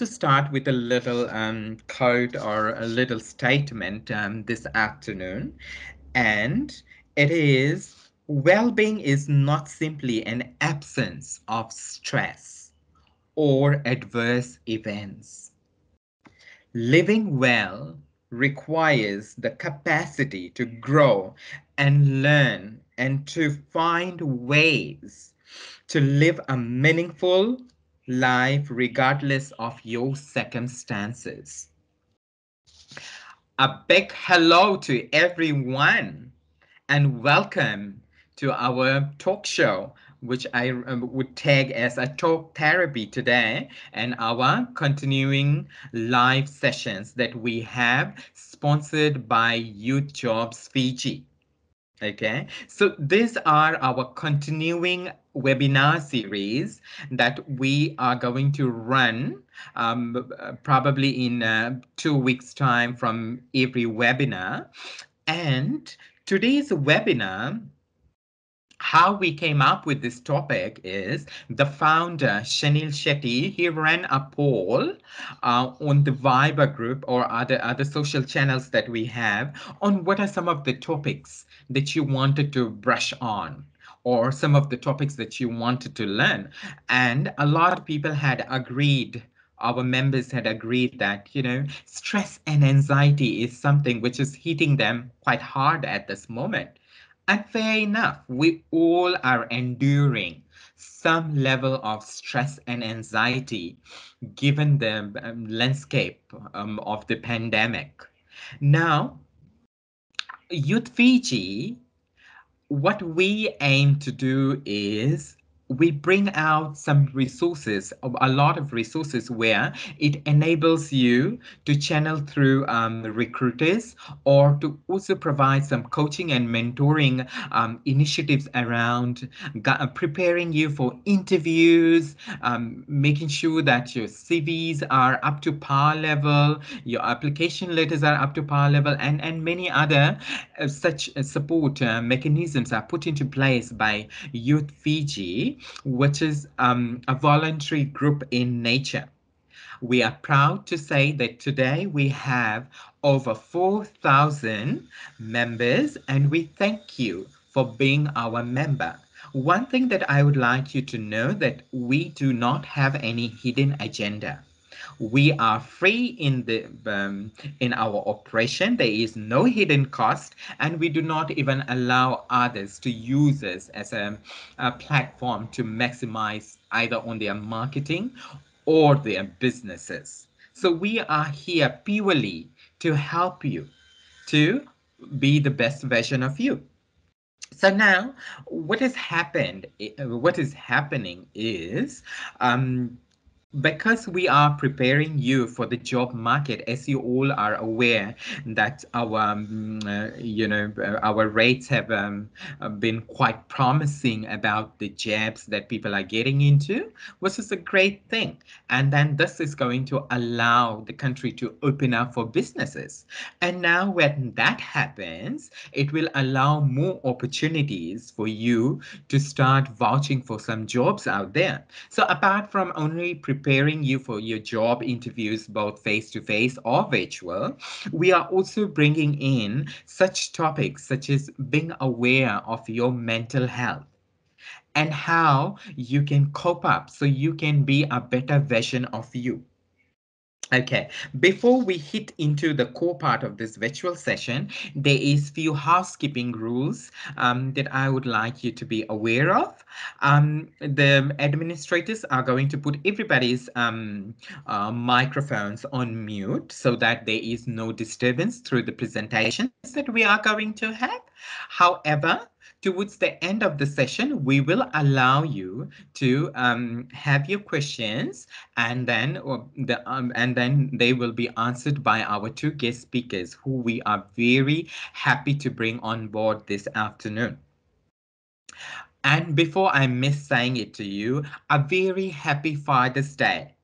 to start with a little um, quote or a little statement um, this afternoon, and it is well-being is not simply an absence of stress or adverse events. Living well requires the capacity to grow and learn and to find ways to live a meaningful life regardless of your circumstances. A big hello to everyone and welcome to our talk show, which I um, would tag as a talk therapy today, and our continuing live sessions that we have sponsored by Youth Jobs Fiji. Okay, so these are our continuing webinar series that we are going to run um, probably in uh, two weeks time from every webinar. And today's webinar how we came up with this topic is the founder, Shanil Shetty, he ran a poll uh, on the Viber group or other, other social channels that we have on what are some of the topics that you wanted to brush on or some of the topics that you wanted to learn. And a lot of people had agreed our members had agreed that you know stress and anxiety is something which is hitting them quite hard at this moment and fair enough, we all are enduring some level of stress and anxiety given the um, landscape um, of the pandemic. Now, Youth Fiji, what we aim to do is we bring out some resources, a lot of resources where it enables you to channel through um, recruiters or to also provide some coaching and mentoring um, initiatives around uh, preparing you for interviews, um, making sure that your CVs are up to par level, your application letters are up to par level, and, and many other uh, such uh, support uh, mechanisms are put into place by Youth Fiji which is um, a voluntary group in nature. We are proud to say that today we have over 4,000 members and we thank you for being our member. One thing that I would like you to know that we do not have any hidden agenda we are free in the um, in our operation there is no hidden cost and we do not even allow others to use us as a, a platform to maximize either on their marketing or their businesses. So we are here purely to help you to be the best version of you. So now what has happened what is happening is um, because we are preparing you for the job market as you all are aware that our um, uh, you know uh, our rates have um, uh, been quite promising about the jobs that people are getting into which is a great thing. And then this is going to allow the country to open up for businesses. And now when that happens it will allow more opportunities for you to start vouching for some jobs out there. So apart from only preparing preparing you for your job interviews, both face to face or virtual, we are also bringing in such topics such as being aware of your mental health and how you can cope up so you can be a better version of you. Okay, before we hit into the core part of this virtual session, there is few housekeeping rules um, that I would like you to be aware of. Um, the administrators are going to put everybody's um, uh, microphones on mute so that there is no disturbance through the presentations that we are going to have. However, towards the end of the session, we will allow you to um, have your questions and then the um, and then they will be answered by our two guest speakers who we are very happy to bring on board this afternoon. And before I miss saying it to you, a very happy Father's Day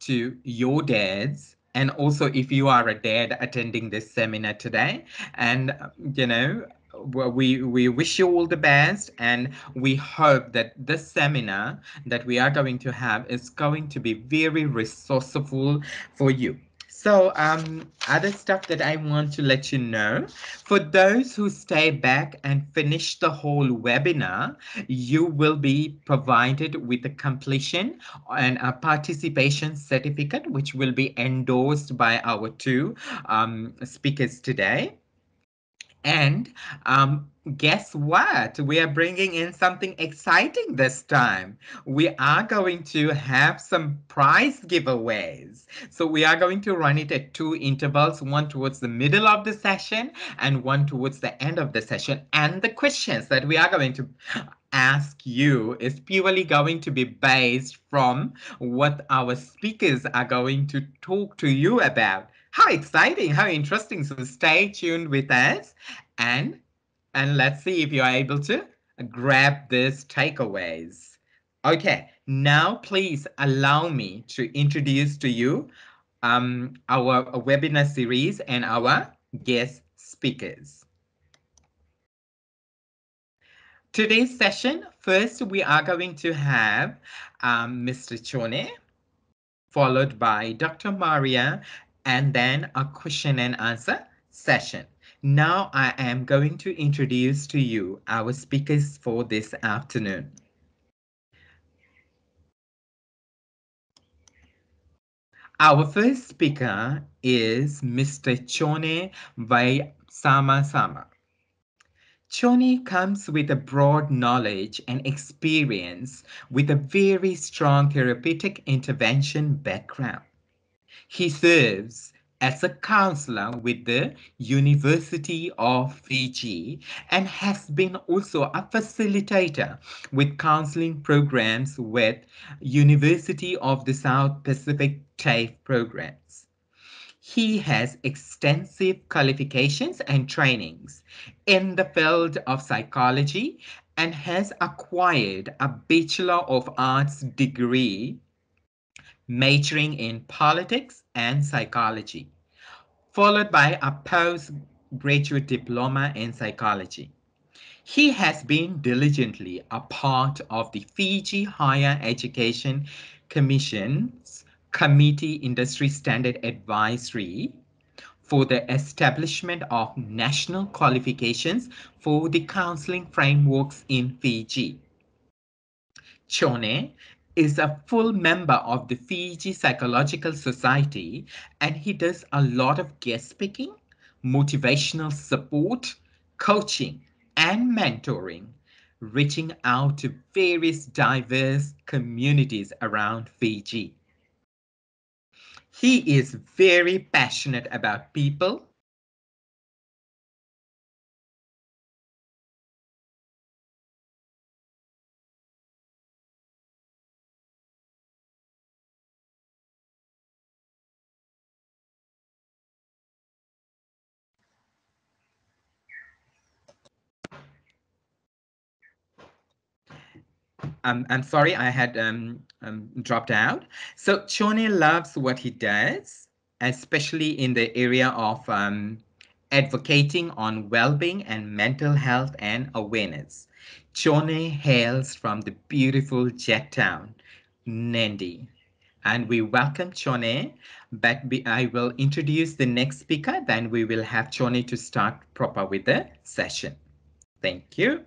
to your dads and also if you are a dad attending this seminar today and you know we we wish you all the best and we hope that this seminar that we are going to have is going to be very resourceful for you so um, other stuff that I want to let you know, for those who stay back and finish the whole webinar, you will be provided with a completion and a participation certificate, which will be endorsed by our two um, speakers today. And um, guess what? We are bringing in something exciting this time. We are going to have some prize giveaways. So we are going to run it at two intervals, one towards the middle of the session and one towards the end of the session. And the questions that we are going to ask you is purely going to be based from what our speakers are going to talk to you about. How exciting, how interesting. So stay tuned with us and and let's see if you're able to grab these takeaways. Okay, now please allow me to introduce to you um, our webinar series and our guest speakers. Today's session, first we are going to have um, Mr. Chone, followed by Dr. Maria and then a question and answer session. Now I am going to introduce to you our speakers for this afternoon. Our first speaker is Mr. Chone Vai Sama Sama. Chone comes with a broad knowledge and experience with a very strong therapeutic intervention background. He serves as a counselor with the University of Fiji and has been also a facilitator with counseling programs with University of the South Pacific TAFE programs. He has extensive qualifications and trainings in the field of psychology and has acquired a Bachelor of Arts degree majoring in politics and psychology, followed by a postgraduate diploma in psychology. He has been diligently a part of the Fiji Higher Education Commission's Committee Industry Standard Advisory for the establishment of national qualifications for the counseling frameworks in Fiji. Chone is a full member of the Fiji Psychological Society and he does a lot of guest speaking, motivational support, coaching, and mentoring, reaching out to various diverse communities around Fiji. He is very passionate about people I'm, I'm sorry, I had um, um, dropped out. So Chone loves what he does, especially in the area of um, advocating on well-being and mental health and awareness. Chone hails from the beautiful jet town, Nadi. And we welcome Chone, but I will introduce the next speaker, then we will have Chone to start proper with the session. Thank you.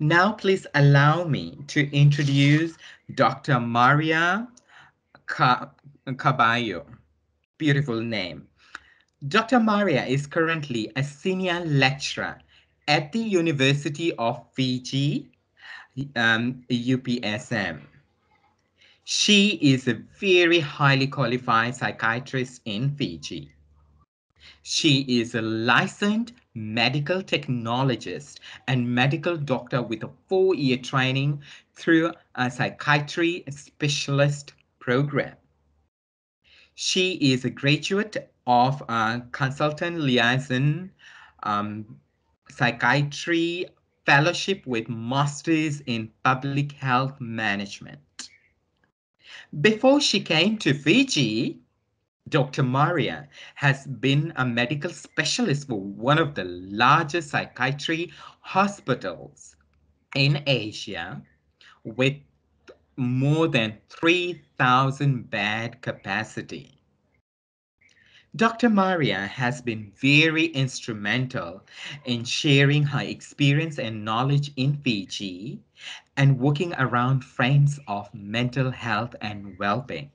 Now, please allow me to introduce Dr. Maria Caballo. Beautiful name. Dr. Maria is currently a senior lecturer at the University of Fiji, um, UPSM. She is a very highly qualified psychiatrist in Fiji. She is a licensed medical technologist and medical doctor with a four-year training through a psychiatry specialist program. She is a graduate of a consultant liaison um, psychiatry fellowship with masters in public health management. Before she came to Fiji, Dr. Maria has been a medical specialist for one of the largest psychiatry hospitals in Asia with more than 3,000 bed capacity. Dr. Maria has been very instrumental in sharing her experience and knowledge in Fiji and working around frames of mental health and well-being.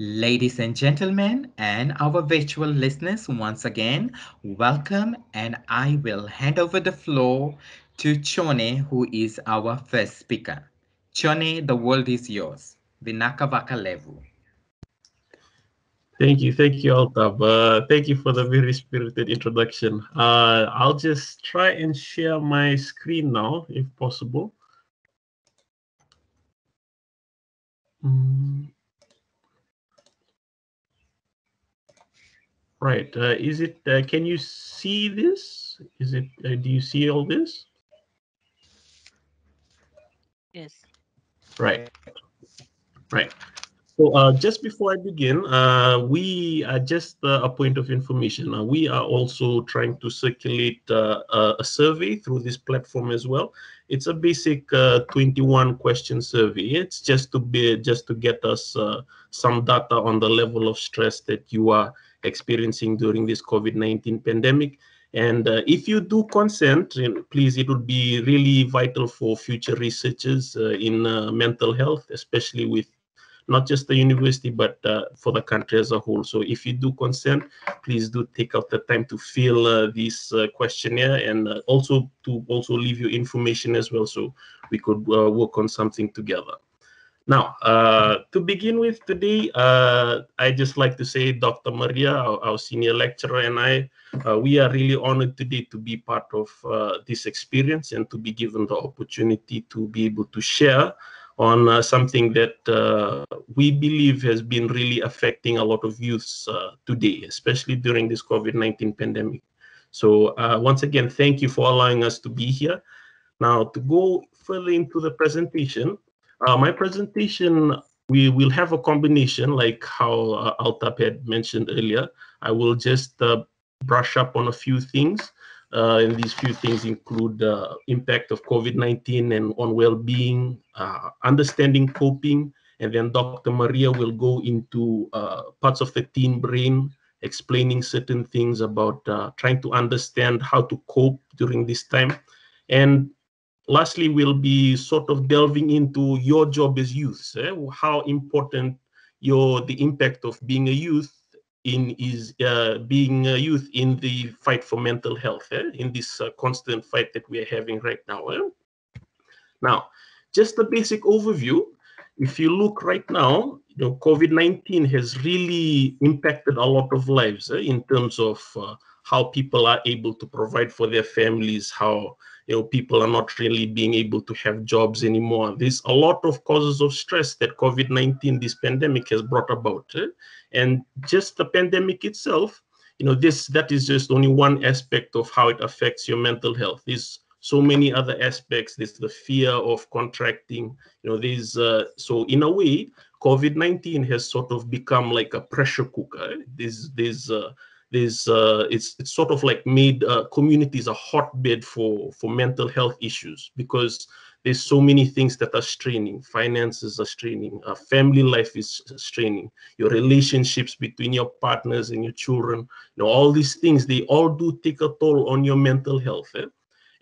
Ladies and gentlemen, and our virtual listeners, once again, welcome. And I will hand over the floor to Chone, who is our first speaker. Chone, the world is yours. Vinaka Levu. Thank you, thank you, Altab. Uh, thank you for the very spirited introduction. Uh, I'll just try and share my screen now, if possible. Mm. Right. Uh, is it? Uh, can you see this? Is it? Uh, do you see all this? Yes. Right. Right. So uh, just before I begin, uh, we are just uh, a point of information. Uh, we are also trying to circulate uh, a survey through this platform as well. It's a basic uh, 21 question survey. It's just to be just to get us some data on the level of stress that you are experiencing during this COVID-19 pandemic. And uh, if you do consent, please, it would be really vital for future researchers uh, in uh, mental health, especially with not just the university, but uh, for the country as a whole. So if you do consent, please do take out the time to fill uh, this uh, questionnaire and also to also leave your information as well, so we could work on something together. Now, uh, to begin with today, uh, I just like to say Dr. Maria, our, our senior lecturer, and I, uh, we are really honored today to be part of uh, this experience and to be given the opportunity to be able to share on uh, something that uh, we believe has been really affecting a lot of youths today, especially during this COVID-19 pandemic. So once again, thank you for allowing us to be here. Now, to go further into the presentation, uh, my presentation, we will have a combination like how uh, Altap had mentioned earlier. I will just uh, brush up on a few things. Uh, and these few things include the impact of COVID-19 and on well-being, uh, understanding coping, and then Dr. Maria will go into uh, parts of the teen brain, explaining certain things about uh, trying to understand how to cope during this time. And lastly, we'll be sort of delving into your job as youth, eh? how important your the impact of being a youth in is uh, being a youth in the fight for mental health, eh? in this uh, constant fight that we are having right now. Eh? Now, just a basic overview. If you look right now, you know, COVID-19 has really impacted a lot of lives eh? in terms of uh, how people are able to provide for their families, how you know people are not really being able to have jobs anymore. There's a lot of causes of stress that COVID-19, this pandemic, has brought about, eh? and just the pandemic itself. You know, this that is just only one aspect of how it affects your mental health. There's so many other aspects. There's the fear of contracting. You know, there's uh, so in a way, COVID-19 has sort of become like a pressure cooker. Eh? There's there's uh, there's uh, it's it's sort of like made uh, communities a hotbed for for mental health issues because there's so many things that are straining finances are straining uh, family life is straining your relationships between your partners and your children you know all these things they all do take a toll on your mental health eh?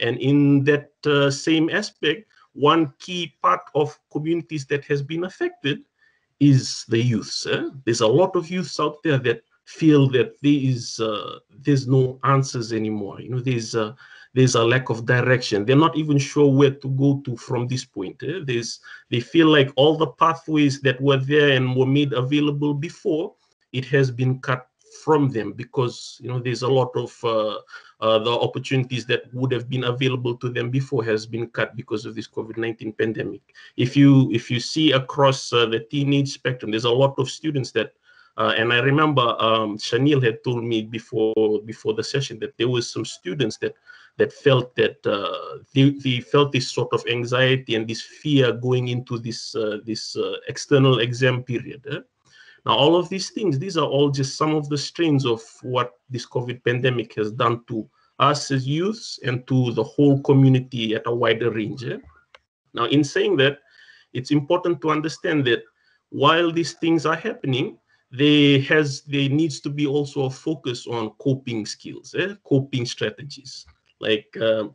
and in that uh, same aspect one key part of communities that has been affected is the youths eh? there's a lot of youths out there that feel that there is uh, there's no answers anymore. You know, there's uh, there's a lack of direction. They're not even sure where to go to from this point. Eh? There's they feel like all the pathways that were there and were made available before it has been cut from them because you know there's a lot of uh, uh, the opportunities that would have been available to them before has been cut because of this COVID-19 pandemic. If you if you see across uh, the teenage spectrum, there's a lot of students that Uh, and I remember um, Shanil had told me before before the session that there was some students that that felt that uh, they, they, felt this sort of anxiety and this fear going into this uh, this uh, external exam period. Eh? Now, all of these things, these are all just some of the strains of what this COVID pandemic has done to us as youths and to the whole community at a wider range. Eh? Now, in saying that, it's important to understand that while these things are happening, there has there needs to be also a focus on coping skills, eh? coping strategies. Like uh,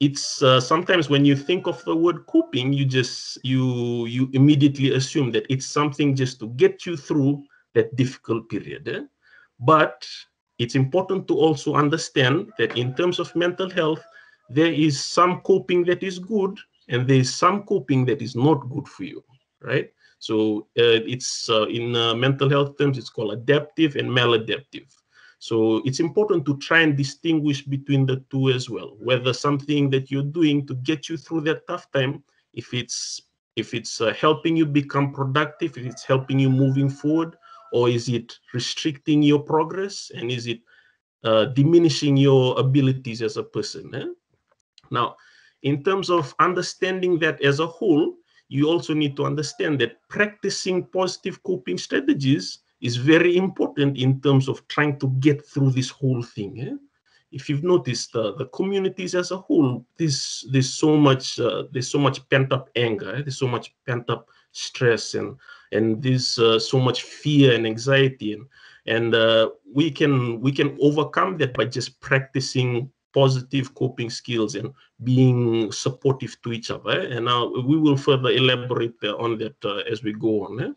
it's uh, sometimes when you think of the word coping, you just you you immediately assume that it's something just to get you through that difficult period. Eh? But it's important to also understand that in terms of mental health, there is some coping that is good and there is some coping that is not good for you, right? So uh, it's uh, in uh, mental health terms, it's called adaptive and maladaptive. So it's important to try and distinguish between the two as well. Whether something that you're doing to get you through that tough time, if it's if it's uh, helping you become productive, if it's helping you moving forward, or is it restricting your progress and is it uh, diminishing your abilities as a person? Eh? Now, in terms of understanding that as a whole, you also need to understand that practicing positive coping strategies is very important in terms of trying to get through this whole thing. Eh? If you've noticed, uh, the communities as a whole, this there's so much uh, there's so much pent up anger, eh? there's so much pent up stress, and and there's uh, so much fear and anxiety, and and uh, we can we can overcome that by just practicing positive coping skills and being supportive to each other. Eh? And now we will further elaborate on that uh, as we go on. Eh?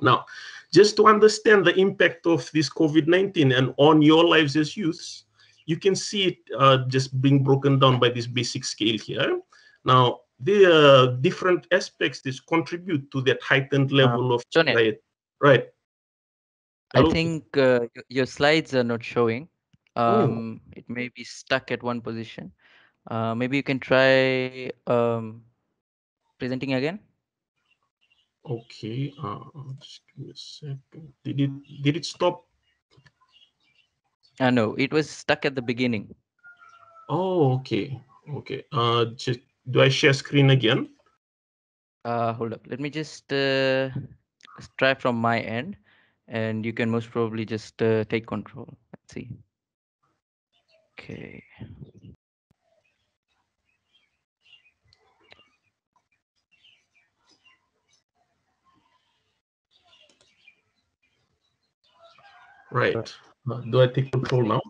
Now, just to understand the impact of this COVID-19 and on your lives as youths, you can see it uh, just being broken down by this basic scale here. Now, there are different aspects that contribute to that heightened uh, level uh, of anxiety. Right. Hello? I think uh, your slides are not showing. Um, It may be stuck at one position. Uh, maybe you can try um, presenting again. Okay, uh, just give me a second. Did it did it stop? Uh, no, it was stuck at the beginning. Oh, okay, okay. Uh, just do I share screen again? Uh, hold up. Let me just uh, try from my end, and you can most probably just uh, take control. Let's see. Okay. Right. Uh, do I take control now?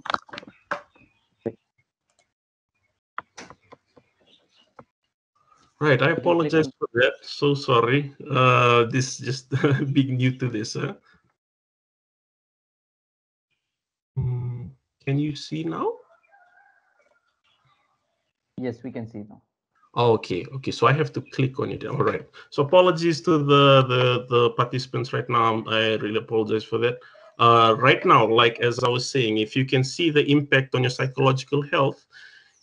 Right, I apologize for that. So sorry. Uh, this just being new to this. Huh? Mm, can you see now? Yes, we can see now. Okay, okay. So I have to click on it. All right. So apologies to the the the participants right now. I really apologize for that. Uh, right now, like as I was saying, if you can see the impact on your psychological health,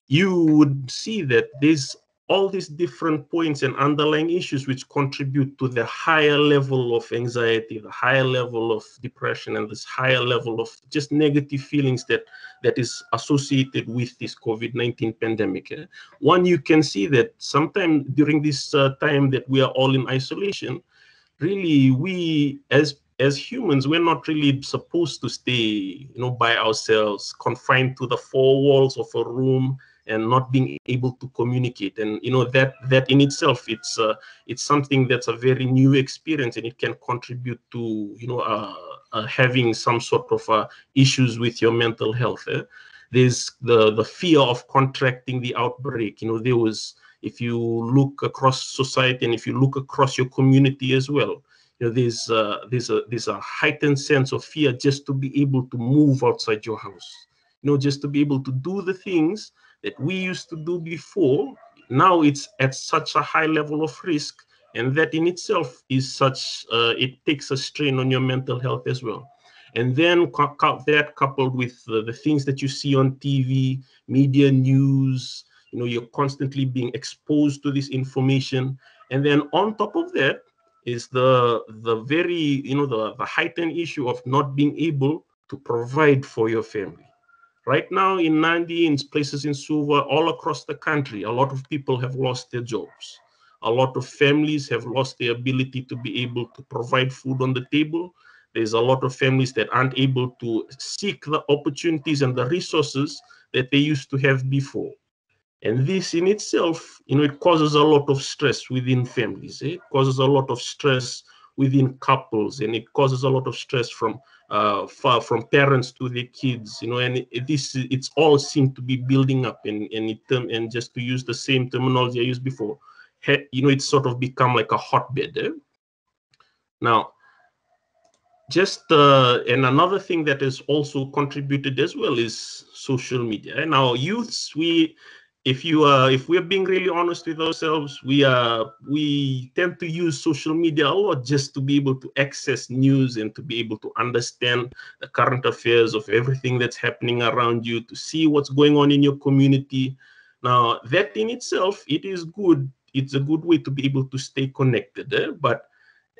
you would see that there's all these different points and underlying issues which contribute to the higher level of anxiety, the higher level of depression, and this higher level of just negative feelings that that is associated with this COVID-19 pandemic. Eh? One, you can see that sometime during this uh, time that we are all in isolation, really we as as humans, we're not really supposed to stay, you know, by ourselves, confined to the four walls of a room and not being able to communicate. And you know that that in itself, it's uh, it's something that's a very new experience, and it can contribute to you know uh, uh, having some sort of uh, issues with your mental health. Eh? There's the the fear of contracting the outbreak. You know, there was if you look across society and if you look across your community as well you know, there's uh, there's a there's a heightened sense of fear just to be able to move outside your house. You know, just to be able to do the things that we used to do before. Now it's at such a high level of risk, and that in itself is such uh, it takes a strain on your mental health as well. And then that coupled with the, things that you see on TV, media news, you know, you're constantly being exposed to this information. And then on top of that, is the the very you know the, the heightened issue of not being able to provide for your family right now in nadi in places in suva all across the country a lot of people have lost their jobs a lot of families have lost the ability to be able to provide food on the table there's a lot of families that aren't able to seek the opportunities and the resources that they used to have before and this in itself, you know, it causes a lot of stress within families. Eh? It causes a lot of stress within couples, and it causes a lot of stress from uh, from parents to their kids. You know, and it, this it's all seemed to be building up. And and it and just to use the same terminology I used before, you know, it's sort of become like a hotbed. Eh? Now, just uh, and another thing that has also contributed as well is social media. And our youths, we if you uh if we're being really honest with ourselves we uh we tend to use social media a lot just to be able to access news and to be able to understand the current affairs of everything that's happening around you to see what's going on in your community now that in itself it is good it's a good way to be able to stay connected eh? but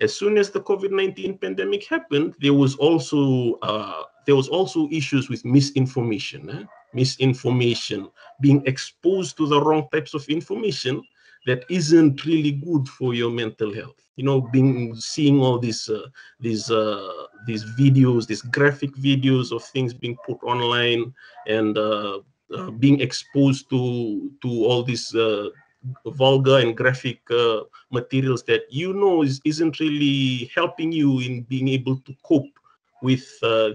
as soon as the covid-19 pandemic happened there was also uh there was also issues with misinformation eh? Misinformation, being exposed to the wrong types of information that isn't really good for your mental health. You know, being seeing all these uh, these uh, these videos, these graphic videos of things being put online, and uh, uh being exposed to to all these uh, vulgar and graphic uh, materials that you know is, isn't really helping you in being able to cope with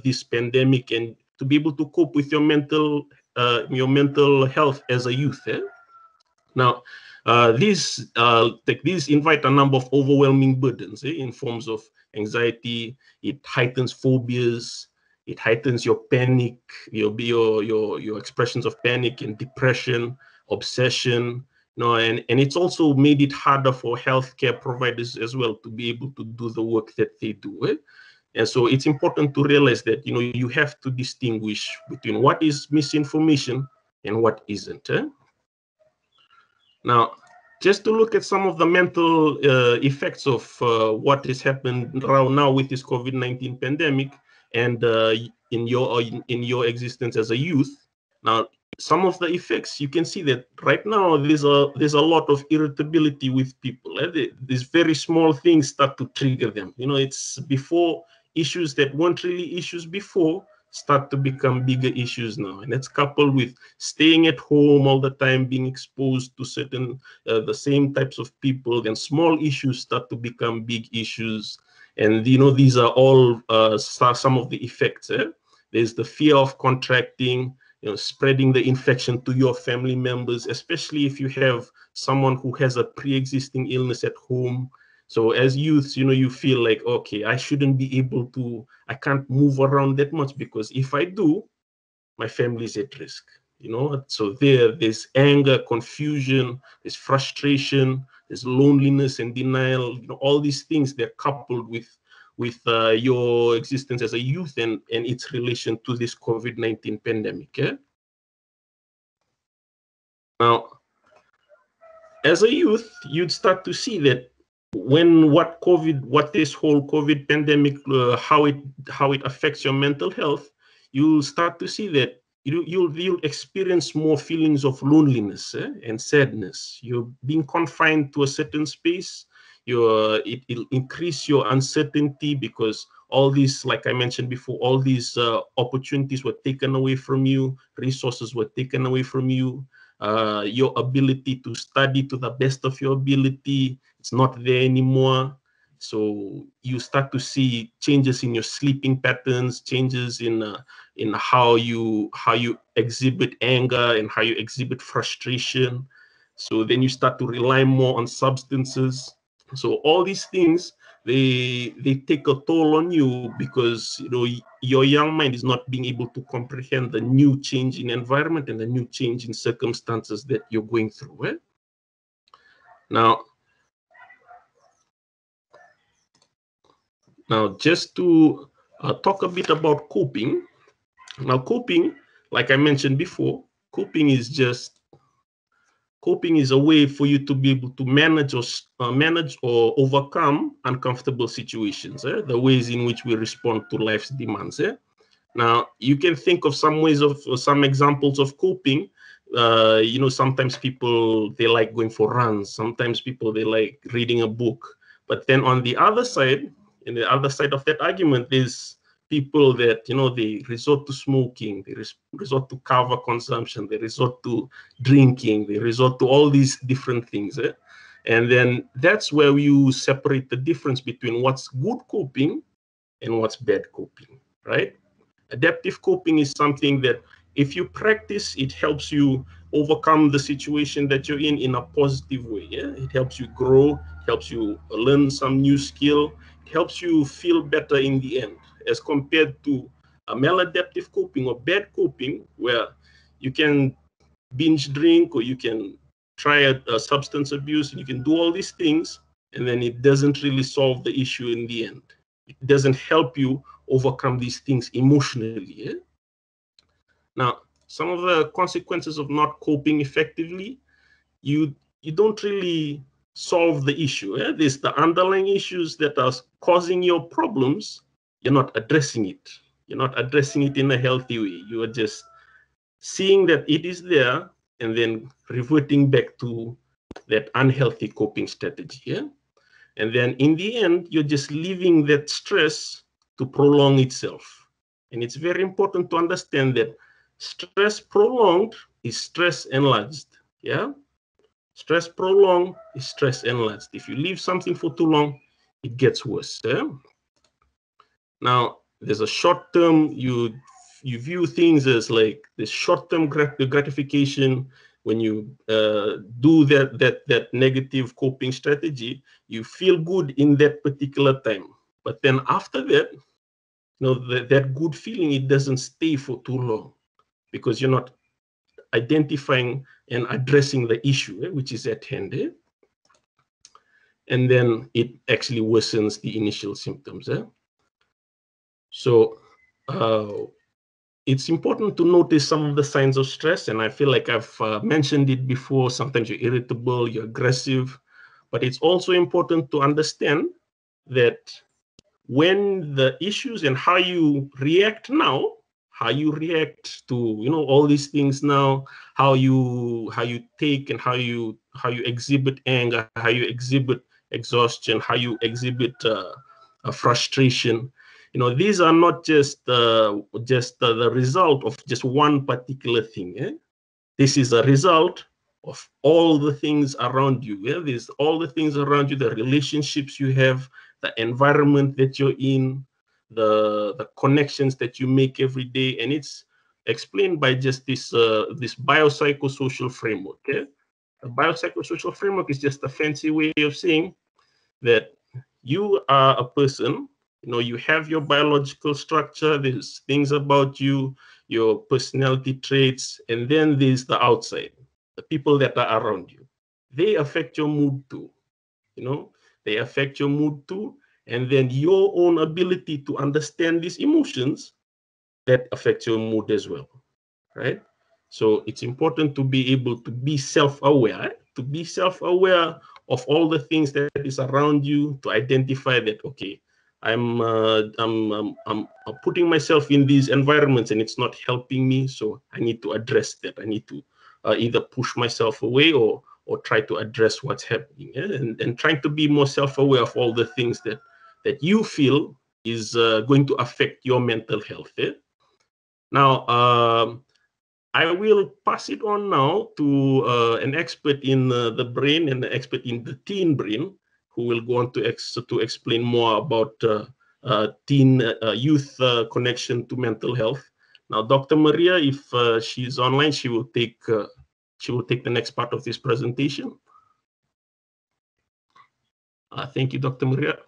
this pandemic and to be able to cope with your mental uh, your mental health as a youth. Eh? Now, uh, these uh, these invite a number of overwhelming burdens eh, in forms of anxiety. It heightens phobias. It heightens your panic, your your your your expressions of panic and depression, obsession. Know, and and it's also made it harder for healthcare providers as well to be able to do the work that they do. Eh? And so it's important to realize that you know you have to distinguish between what is misinformation and what isn't. Eh? Now, just to look at some of the mental uh, effects of uh, what has happened now with this COVID-19 pandemic and uh, in your in, in your existence as a youth. Now, some of the effects you can see that right now there's a there's a lot of irritability with people. Eh? These very small things start to trigger them. You know, it's before issues that weren't really issues before start to become bigger issues now and that's coupled with staying at home all the time being exposed to certain uh, the same types of people then small issues start to become big issues and you know these are all uh, some of the effects eh? there's the fear of contracting you know spreading the infection to your family members especially if you have someone who has a pre-existing illness at home so as youths, you know, you feel like, okay, I shouldn't be able to, I can't move around that much because if I do, my family is at risk. You know, so there, there's anger, confusion, there's frustration, there's loneliness and denial. You know, all these things they're coupled with with uh, your existence as a youth and and its relation to this COVID-19 pandemic. Yeah? Now, as a youth, you'd start to see that when what COVID, what this whole COVID pandemic, uh, how it how it affects your mental health, you'll start to see that you, you'll you'll experience more feelings of loneliness eh, and sadness. You're being confined to a certain space. You're it, will increase your uncertainty because all these, like I mentioned before, all these uh, opportunities were taken away from you, resources were taken away from you uh, your ability to study to the best of your ability. It's not there anymore. So you start to see changes in your sleeping patterns changes in uh, in how you how you exhibit anger and how you exhibit frustration. So then you start to rely more on substances. So all these things they they take a toll on you because you know your young mind is not being able to comprehend the new change in environment and the new change in circumstances that you're going through eh? now now just to uh, talk a bit about coping now coping like i mentioned before coping is just coping is a way for you to be able to manage or uh, manage or overcome uncomfortable situations. Eh? The ways in which we respond to life's demands. Eh? Now, you can think of some ways of some examples of coping. Uh, you know, sometimes people they like going for runs. Sometimes people they like reading a book. But then on the other side, in the other side of that argument, is people that you know they resort to smoking, they res resort to kava consumption, they resort to drinking, they resort to all these different things. Eh? And then that's where you separate the difference between what's good coping and what's bad coping, right? Adaptive coping is something that if you practice, it helps you overcome the situation that you're in in a positive way. Yeah? It helps you grow, helps you learn some new skill, it helps you feel better in the end as compared to a maladaptive coping or bad coping where you can binge drink or you can try a, a substance abuse and you can do all these things and then it doesn't really solve the issue in the end it doesn't help you overcome these things emotionally eh? now some of the consequences of not coping effectively you you don't really solve the issue eh? there's the underlying issues that are causing your problems you're not addressing it. You're not addressing it in a healthy way. You are just seeing that it is there and then reverting back to that unhealthy coping strategy. Yeah? And then in the end, you're just leaving that stress to prolong itself. And it's very important to understand that stress prolonged is stress enlarged. Yeah? Stress prolonged is stress enlarged. If you leave something for too long, it gets worse. Yeah? Now, there's a short term, you you view things as like this short term grat gratification. When you uh, do that, that, that negative coping strategy, you feel good in that particular time. But then after that, you know, that, that good feeling, it doesn't stay for too long because you're not identifying and addressing the issue, eh, which is at hand. Eh? And then it actually worsens the initial symptoms. Eh? So uh, it's important to notice some of the signs of stress. And I feel like I've uh, mentioned it before. Sometimes you're irritable, you're aggressive. But it's also important to understand that when the issues and how you react now, how you react to you know all these things now, how you how you take and how you how you exhibit anger, how you exhibit exhaustion, how you exhibit uh, frustration you know these are not just uh, just uh, the result of just one particular thing eh? this is a result of all the things around you yeah there's all the things around you the relationships you have the environment that you're in the the connections that you make every day. And it's explained by just this uh, this biopsychosocial framework okay the biopsychosocial framework is just a fancy way of saying that you are a person you know you have your biological structure there's things about you your personality traits and then there's the outside the people that are around you. They affect your mood too you know? They affect your mood too and then your own ability to understand these emotions that affects your mood as well right? So it's important to be able to be self-aware to be self-aware of all the things that is around you to identify that okay I'm, uh, I'm, I'm, I'm putting myself in these environments and it's not helping me. So I need to address that. I need to uh, either push myself away or or try to address what's happening yeah? and, and trying to be more self-aware of all the things that that you feel is uh, going to affect your mental health. Yeah? Now, um, I will pass it on now to uh, an expert in uh, the brain and an expert in the teen brain who will go on to, ex to explain more about uh, uh, teen uh, youth connection to mental health. Now, Dr. Maria, if she's online, she will take she will take the next part of this presentation. thank you, Dr. Maria.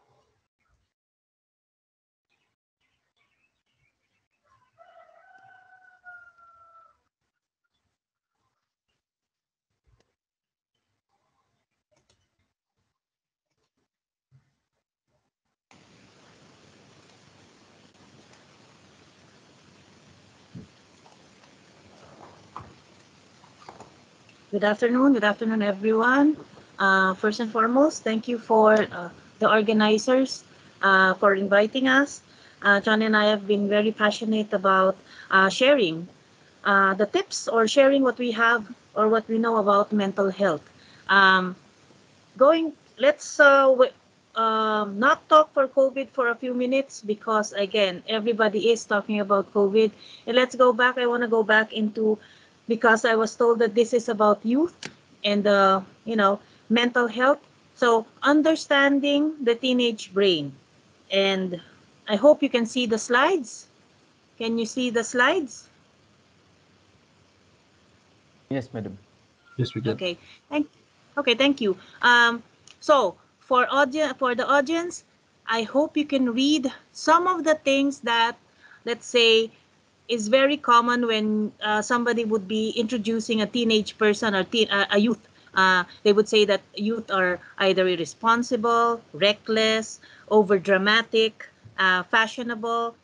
Good afternoon. Good afternoon, everyone. Uh, first and foremost, thank you for uh, the organizers uh, for inviting us. Uh, John and I have been very passionate about uh, sharing uh, the tips or sharing what we have or what we know about mental health. Um, going, let's um, not talk for COVID for a few minutes because again, everybody is talking about COVID. And let's go back. I want to go back into because I was told that this is about youth and uh, you know mental health. So understanding the teenage brain, and I hope you can see the slides. Can you see the slides? Yes, madam. Yes, we can. Okay, thank. Okay, thank you. Um, so for audience, for the audience, I hope you can read some of the things that, let's say, is very common when uh, somebody would be introducing a teenage person or teen, uh, a youth. Uh, they would say that youth are either irresponsible, reckless, over dramatic, uh, fashionable.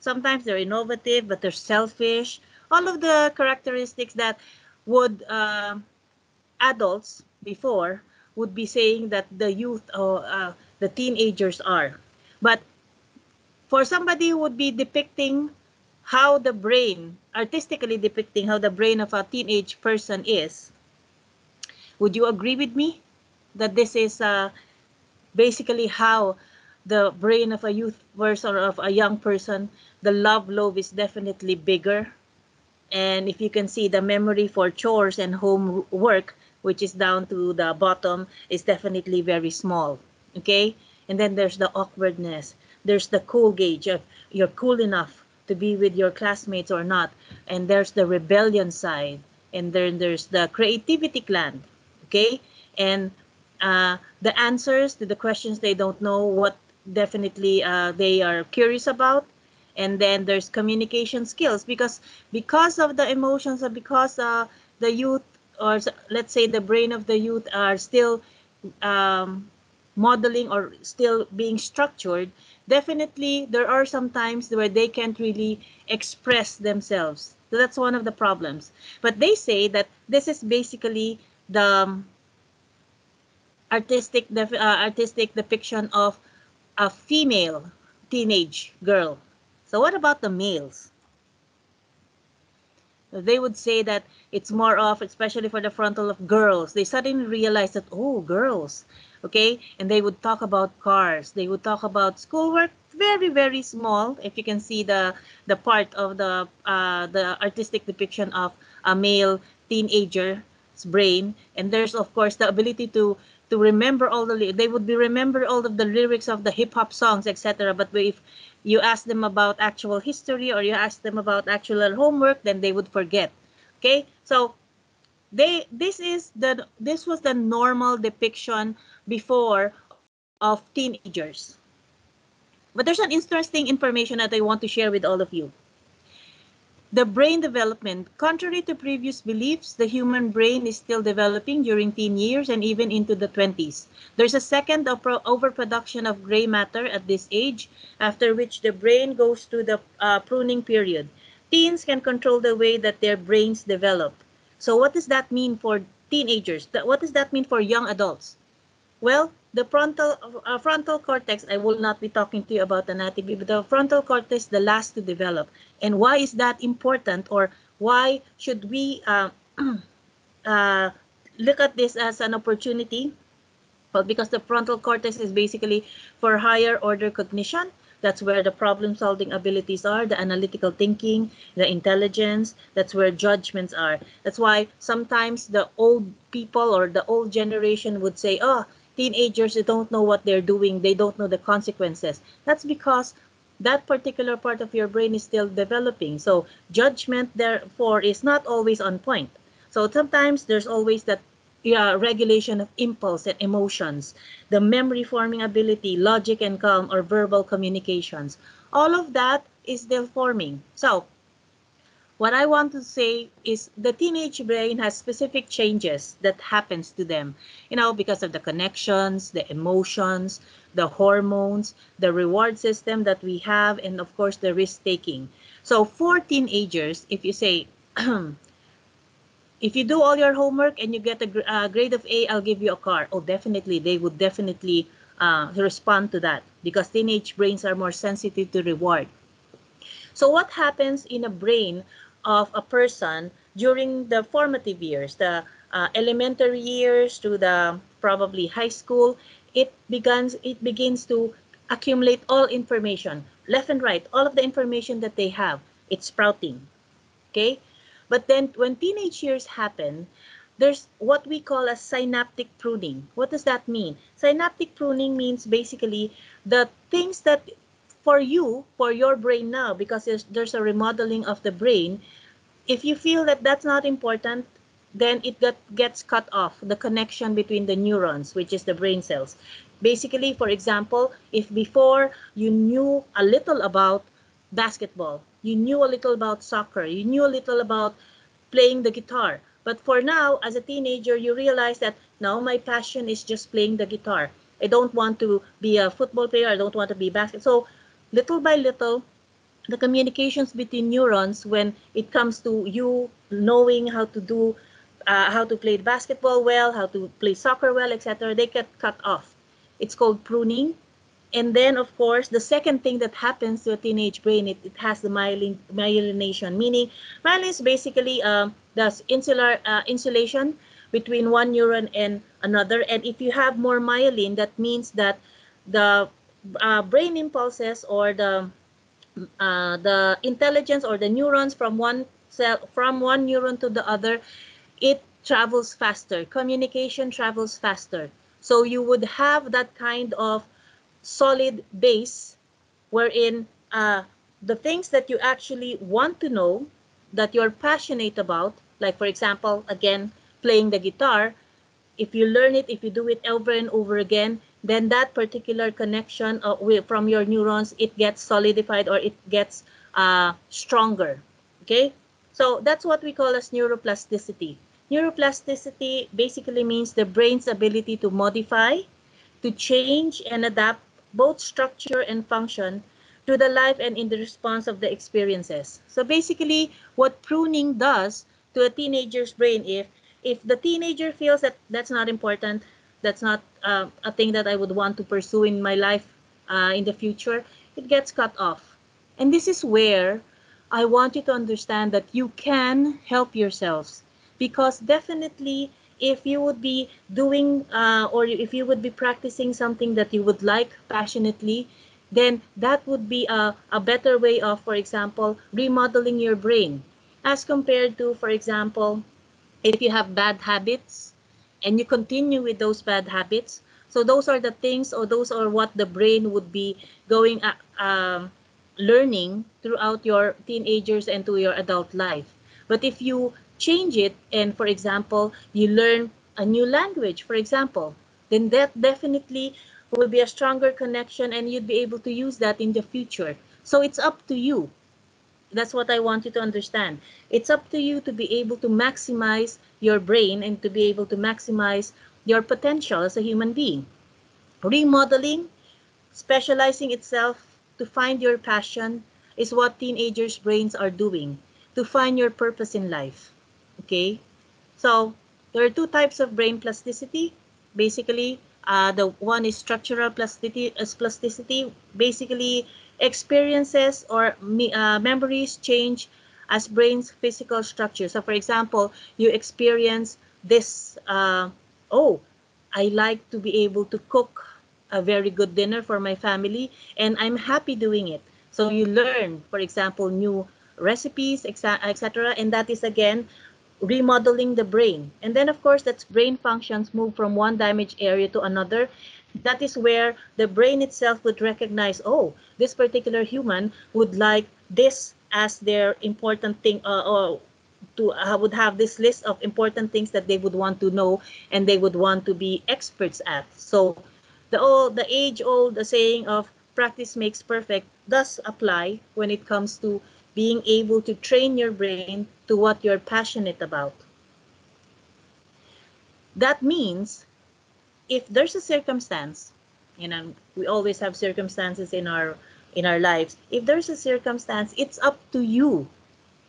Sometimes they're innovative, but they're selfish. All of the characteristics that would uh, adults before would be saying that the youth or uh, the teenagers are. But for somebody who would be depicting how the brain, artistically depicting how the brain of a teenage person is, would you agree with me that this is uh, basically how the brain of a youth person or of a young person, the love lobe is definitely bigger. And if you can see the memory for chores and homework, which is down to the bottom, is definitely very small. Okay? And then there's the awkwardness. There's the cool gauge of you're cool enough to be with your classmates or not. And there's the rebellion side, and then there's the creativity gland, okay? And uh, the answers to the questions they don't know, what definitely uh, they are curious about. And then there's communication skills because because of the emotions or because uh, the youth or let's say the brain of the youth are still um, modeling or still being structured, definitely there are some times where they can't really express themselves. So that's one of the problems. But they say that this is basically the um, artistic uh, artistic depiction of a female teenage girl. So what about the males? They would say that it's more of, especially for the frontal of girls, they suddenly realize that, oh, girls, okay? And they would talk about cars. They would talk about schoolwork. Very very small if you can see the the part of the uh, the artistic depiction of a male teenager's brain. And there's of course the ability to to remember all the they would be remember all of the lyrics of the hip hop songs etc but if you ask them about actual history or you ask them about actual homework then they would forget okay? So they this is the this was the normal depiction before of teenagers. But there's an interesting information that i want to share with all of you. The brain development contrary to previous beliefs the human brain is still developing during teen years and even into the 20s there's a second overproduction of gray matter at this age after which the brain goes through the uh, pruning period. Teens can control the way that their brains develop. So what does that mean for teenagers? What does that mean for young adults? Well, the frontal uh, frontal cortex, I will not be talking to you about anatomy, but the frontal cortex, the last to develop. And why is that important or why should we uh, uh, look at this as an opportunity? Well, because the frontal cortex is basically for higher order cognition that's where the problem solving abilities are, the analytical thinking, the intelligence. That's where judgments are. That's why sometimes the old people or the old generation would say, oh, teenagers, they don't know what they're doing. They don't know the consequences. That's because that particular part of your brain is still developing. So judgment, therefore, is not always on point. So sometimes there's always that yeah, regulation of impulse and emotions, the memory forming ability, logic and calm, or verbal communications. All of that is still forming. So what I want to say is the teenage brain has specific changes that happens to them, you know, because of the connections, the emotions, the hormones, the reward system that we have, and of course the risk taking. So for teenagers, if you say if you do all your homework and you get a uh, grade of A, I'll give you a car. Oh, definitely, they would definitely uh, respond to that because teenage brains are more sensitive to reward. So what happens in a brain of a person during the formative years, the uh, elementary years to the probably high school, it begins it begins to accumulate all information, left and right, all of the information that they have. It's sprouting. Okay? But then when teenage years happen, there's what we call a synaptic pruning. What does that mean? Synaptic pruning means basically the things that for you, for your brain now, because there's, there's a remodeling of the brain, if you feel that that's not important, then it get, gets cut off, the connection between the neurons, which is the brain cells. Basically, for example, if before you knew a little about basketball, you knew a little about soccer, you knew a little about playing the guitar, but for now, as a teenager, you realize that now my passion is just playing the guitar. I don't want to be a football player. I don't want to be basket. So little by little, the communications between neurons when it comes to you knowing how to do uh, how to play basketball well, how to play soccer well, etc., they get cut off. It's called pruning. And then, of course, the second thing that happens to a teenage brain, it, it has the myelin, myelination, meaning myelin is basically uh, insular uh, insulation between one neuron and another. And if you have more myelin, that means that the uh, brain impulses or the uh, the intelligence or the neurons from one cell from one neuron to the other it travels faster. Communication travels faster. So you would have that kind of solid base wherein uh, the things that you actually want to know, that you're passionate about, like for example, again, playing the guitar, if you learn it, if you do it over and over again, then that particular connection uh, from your neurons, it gets solidified or it gets uh, stronger. Okay, so that's what we call as neuroplasticity. Neuroplasticity basically means the brain's ability to modify, to change and adapt both structure and function to the life and in the response of the experiences. So basically, what pruning does to a teenager's brain, if if the teenager feels that that's not important, that's not uh, a thing that I would want to pursue in my life uh, in the future, it gets cut off. And this is where I want you to understand that you can help yourselves because definitely if you would be doing uh, or if you would be practicing something that you would like passionately then that would be a, a better way of for example remodeling your brain as compared to for example if you have bad habits and you continue with those bad habits. So those are the things or those are what the brain would be going uh, um, learning throughout your teenagers and to your adult life. But if you change it and for example you learn a new language for example then that definitely will be a stronger connection and you'd be able to use that in the future. So it's up to you. That's what i want you to understand. It's up to you to be able to maximize your brain and to be able to maximize your potential as a human being remodeling specializing itself to find your passion is what teenagers brains are doing to find your purpose in life Okay, so there are two types of brain plasticity. Basically, uh, the one is structural plasticity, as plasticity. Basically, experiences or me, uh, memories change as brain's physical structure. So, for example, you experience this. Uh, oh, I like to be able to cook a very good dinner for my family, and I'm happy doing it. So you learn, for example, new recipes, etc. And that is again remodeling the brain. And then, of course, that's brain functions move from one damaged area to another. That is where the brain itself would recognize, oh, this particular human would like this as their important thing, uh, or to uh, would have this list of important things that they would want to know and they would want to be experts at. So, the old, the age-old saying of practice makes perfect does apply when it comes to being able to train your brain to what you're passionate about. That means if there's a circumstance, you know, we always have circumstances in our in our lives. If there's a circumstance, it's up to you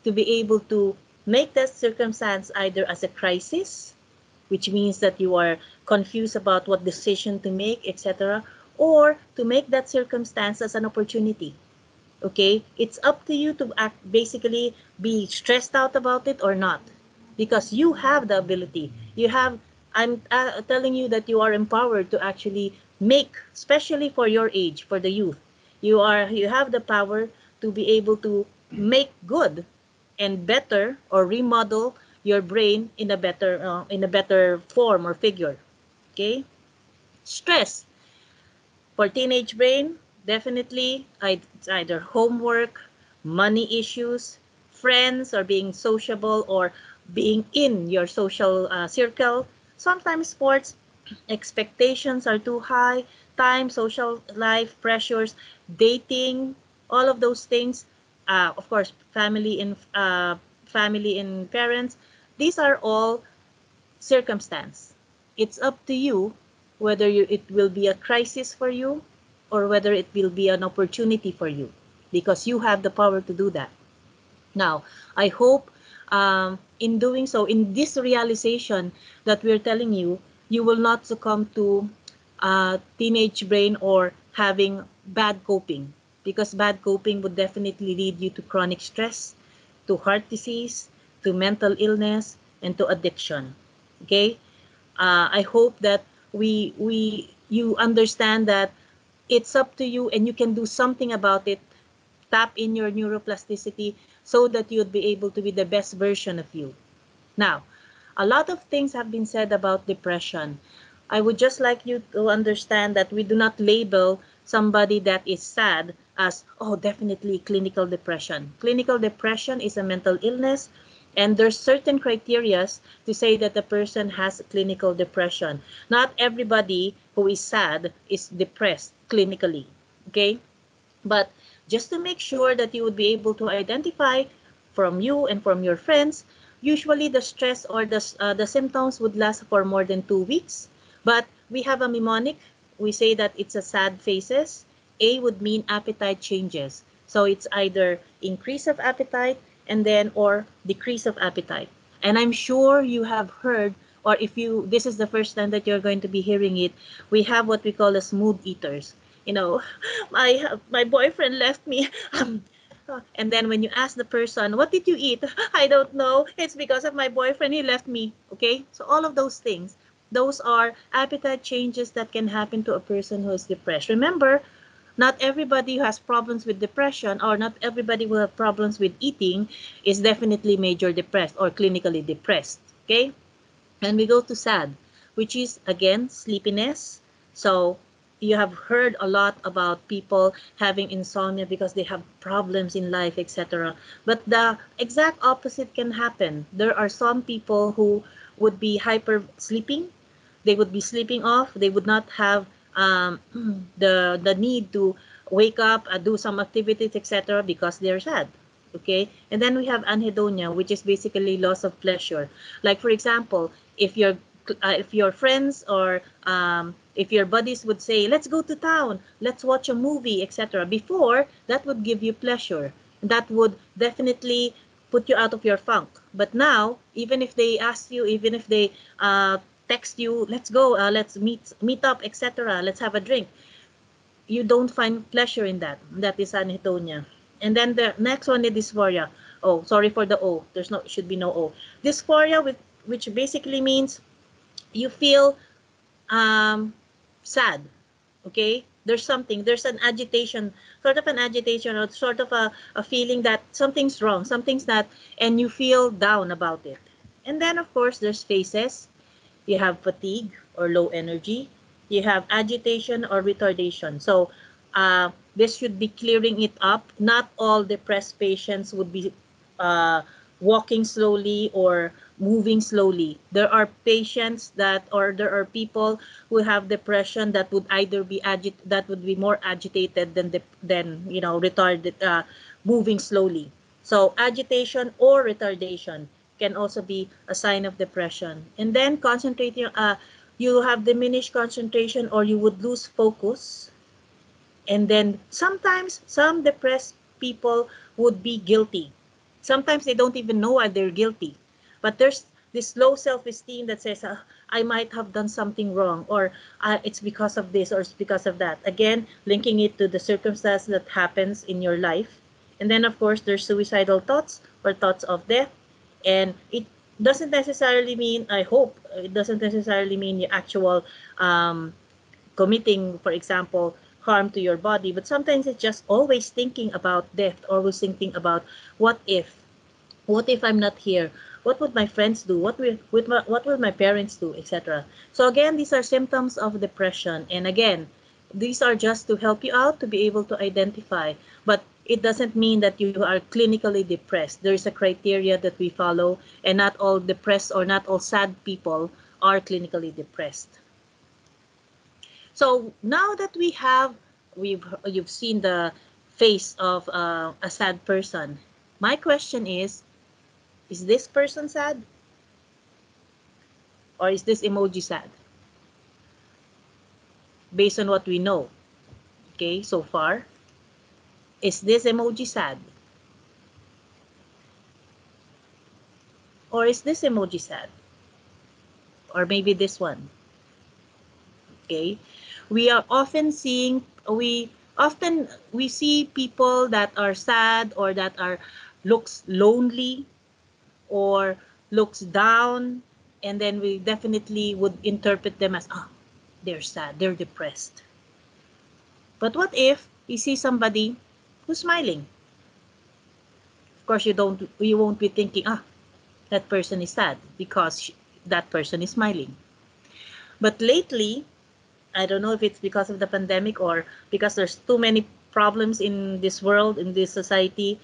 to be able to make that circumstance either as a crisis, which means that you are confused about what decision to make, etc., or to make that circumstance as an opportunity. Okay, it's up to you to act basically be stressed out about it or not, because you have the ability. You have. I'm uh, telling you that you are empowered to actually make, especially for your age, for the youth. You are. You have the power to be able to make good and better or remodel your brain in a better uh, in a better form or figure okay stress for teenage brain definitely it's either homework money issues friends or being sociable or being in your social uh, circle sometimes sports expectations are too high time social life pressures dating all of those things uh, of course, family and uh, family and parents. These are all circumstance. It's up to you whether you, it will be a crisis for you or whether it will be an opportunity for you because you have the power to do that. Now, I hope um, in doing so, in this realization that we're telling you, you will not succumb to uh, teenage brain or having bad coping because bad coping would definitely lead you to chronic stress, to heart disease, to mental illness, and to addiction. Okay, uh, I hope that we we you understand that it's up to you and you can do something about it. Tap in your neuroplasticity so that you'd be able to be the best version of you. Now, a lot of things have been said about depression. I would just like you to understand that we do not label somebody that is sad as, oh, definitely clinical depression. Clinical depression is a mental illness, and there's certain criterias to say that the person has clinical depression. Not everybody who is sad is depressed clinically, okay? But just to make sure that you would be able to identify from you and from your friends, usually the stress or the, uh, the symptoms would last for more than two weeks. But we have a mnemonic. We say that it's a SAD FACES a would mean appetite changes. So it's either increase of appetite and then or decrease of appetite. And I'm sure you have heard or if you this is the first time that you're going to be hearing it, we have what we call as mood eaters. You know, my my boyfriend left me. Um, and then when you ask the person, what did you eat? I don't know. It's because of my boyfriend. He left me. Okay. So all of those things, those are appetite changes that can happen to a person who is depressed. Remember, not everybody who has problems with depression or not everybody who have problems with eating is definitely major depressed or clinically depressed. Okay? And we go to SAD, which is again sleepiness. So you have heard a lot about people having insomnia because they have problems in life, etc. But the exact opposite can happen. There are some people who would be hyper sleeping. They would be sleeping off. They would not have um, the the need to wake up, uh, do some activities, etc., because they're sad. Okay, and then we have anhedonia, which is basically loss of pleasure. Like for example, if your uh, if your friends or um, if your buddies would say, "Let's go to town, let's watch a movie," etc. Before that would give you pleasure. That would definitely put you out of your funk. But now, even if they ask you, even if they uh, text you, let's go, uh, let's meet meet up, etc. Let's have a drink. You don't find pleasure in that. That is anhedonia. And then the next one is dysphoria. Oh, sorry for the O. There's no should be no O. Dysphoria, with which basically means you feel um, sad. Okay, there's something. There's an agitation, sort of an agitation, or sort of a, a feeling that something's wrong, something's not, and you feel down about it. And then of course there's FACES you have fatigue or low energy, you have agitation or retardation. So uh, this should be clearing it up. Not all depressed patients would be uh, walking slowly or moving slowly. There are patients that, or there are people who have depression that would either be agit that would be more agitated than the, than you know retarded, uh, moving slowly. So agitation or retardation can also be a sign of depression. And then concentrating, uh, you have diminished concentration or you would lose focus. And then sometimes some depressed people would be guilty. Sometimes they don't even know why they're guilty. But there's this low self-esteem that says, uh, I might have done something wrong, or uh, it's because of this, or it's because of that. Again, linking it to the circumstance that happens in your life. And then, of course, there's suicidal thoughts or thoughts of death. And it doesn't necessarily mean, I hope, it doesn't necessarily mean the actual um, committing, for example, harm to your body, but sometimes it's just always thinking about death, always thinking about what if, what if I'm not here? What would my friends do? What will, with my, what will my parents do, etc. So again, these are symptoms of depression. And again, these are just to help you out to be able to identify. But it doesn't mean that you are clinically depressed. There is a criteria that we follow, and not all depressed or not all sad people are clinically depressed. So now that we have, we've you've seen the face of uh, a sad person. My question is, is this person sad? Or is this emoji sad? Based on what we know, okay, so far, is this emoji sad? Or is this emoji sad? Or maybe this one? Okay, we are often seeing, we often, we see people that are sad or that are looks lonely or looks down and then we definitely would interpret them as oh they're sad they're depressed but what if you see somebody who's smiling of course you don't you won't be thinking ah that person is sad because that person is smiling but lately i don't know if it's because of the pandemic or because there's too many problems in this world in this society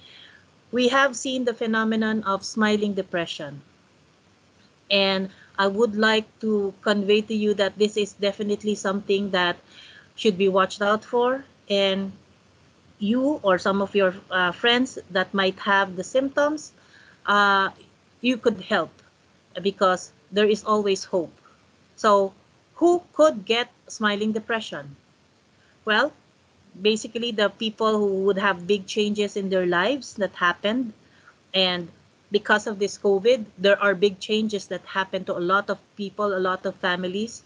we have seen the phenomenon of smiling depression. And I would like to convey to you that this is definitely something that should be watched out for. And you or some of your uh, friends that might have the symptoms, uh, you could help because there is always hope. So, who could get smiling depression? Well, basically the people who would have big changes in their lives that happened and because of this covid there are big changes that happen to a lot of people a lot of families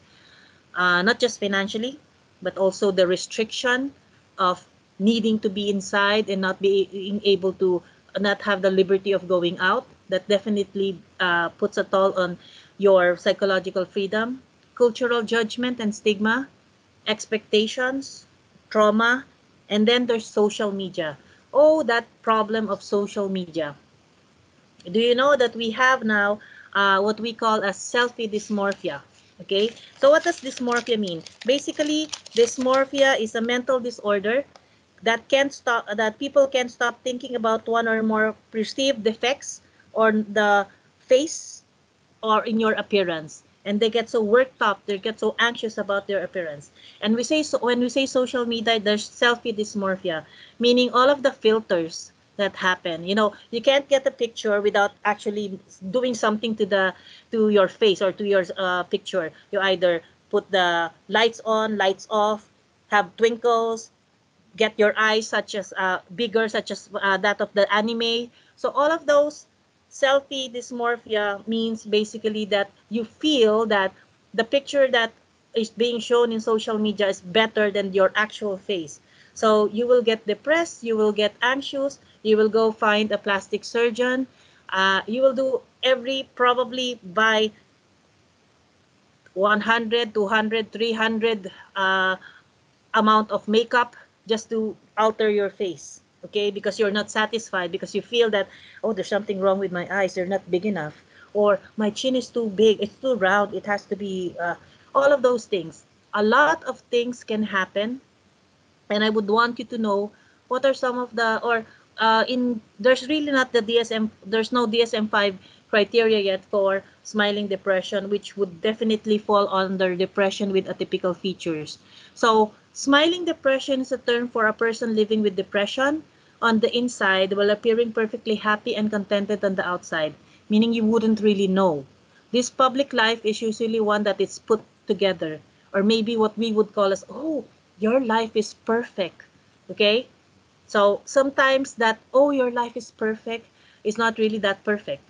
uh, not just financially but also the restriction of needing to be inside and not being able to not have the liberty of going out that definitely uh, puts a toll on your psychological freedom cultural judgment and stigma expectations trauma, and then there's social media. Oh, that problem of social media. Do you know that we have now uh, what we call a selfie dysmorphia? Okay, so what does dysmorphia mean? Basically, dysmorphia is a mental disorder that can't stop that people can stop thinking about one or more perceived defects on the face or in your appearance. And they get so worked up they get so anxious about their appearance. And we say so when we say social media there's selfie dysmorphia meaning all of the filters that happen. You know you can't get a picture without actually doing something to the to your face or to your uh, picture. You either put the lights on lights off have twinkles get your eyes such as uh, bigger such as uh, that of the anime so all of those selfie dysmorphia means basically that you feel that the picture that is being shown in social media is better than your actual face. So you will get depressed, you will get anxious, you will go find a plastic surgeon. Uh, you will do every probably by 100, 200, 300 uh, amount of makeup just to alter your face okay? Because you're not satisfied because you feel that oh there's something wrong with my eyes they're not big enough or my chin is too big it's too round it has to be uh, all of those things. A lot of things can happen and i would want you to know what are some of the or uh, in there's really not the dsm there's no dsm-5 criteria yet for smiling depression which would definitely fall under depression with atypical features. So smiling depression is a term for a person living with depression on the inside while appearing perfectly happy and contented on the outside, meaning you wouldn't really know. This public life is usually one that is put together, or maybe what we would call as, oh, your life is perfect. Okay? So sometimes that, oh, your life is perfect, is not really that perfect.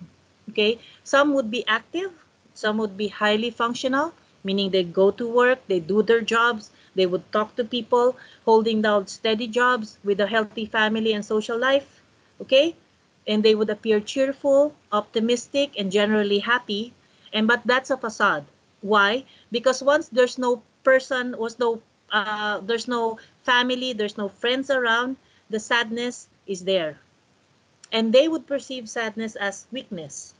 Okay, some would be active, some would be highly functional, meaning they go to work, they do their jobs, they would talk to people, holding down steady jobs with a healthy family and social life. Okay, and they would appear cheerful, optimistic, and generally happy. And but that's a facade. Why? Because once there's no person, was no uh, there's no family, there's no friends around, the sadness is there. And they would perceive sadness as weakness.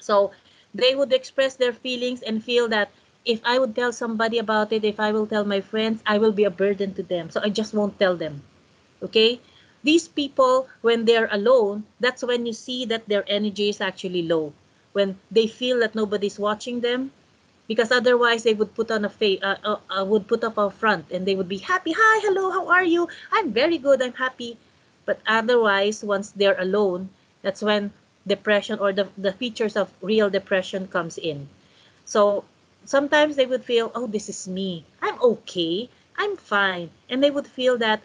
So they would express their feelings and feel that if I would tell somebody about it, if I will tell my friends, I will be a burden to them. So I just won't tell them. Okay? These people, when they're alone, that's when you see that their energy is actually low. When they feel that nobody's watching them, because otherwise they would put on a face, uh, uh, uh, would put up a front, and they would be happy. Hi, hello, how are you? I'm very good. I'm happy. But otherwise, once they're alone, that's when depression or the, the features of real depression comes in. So sometimes they would feel, oh, this is me. I'm okay. I'm fine. And they would feel that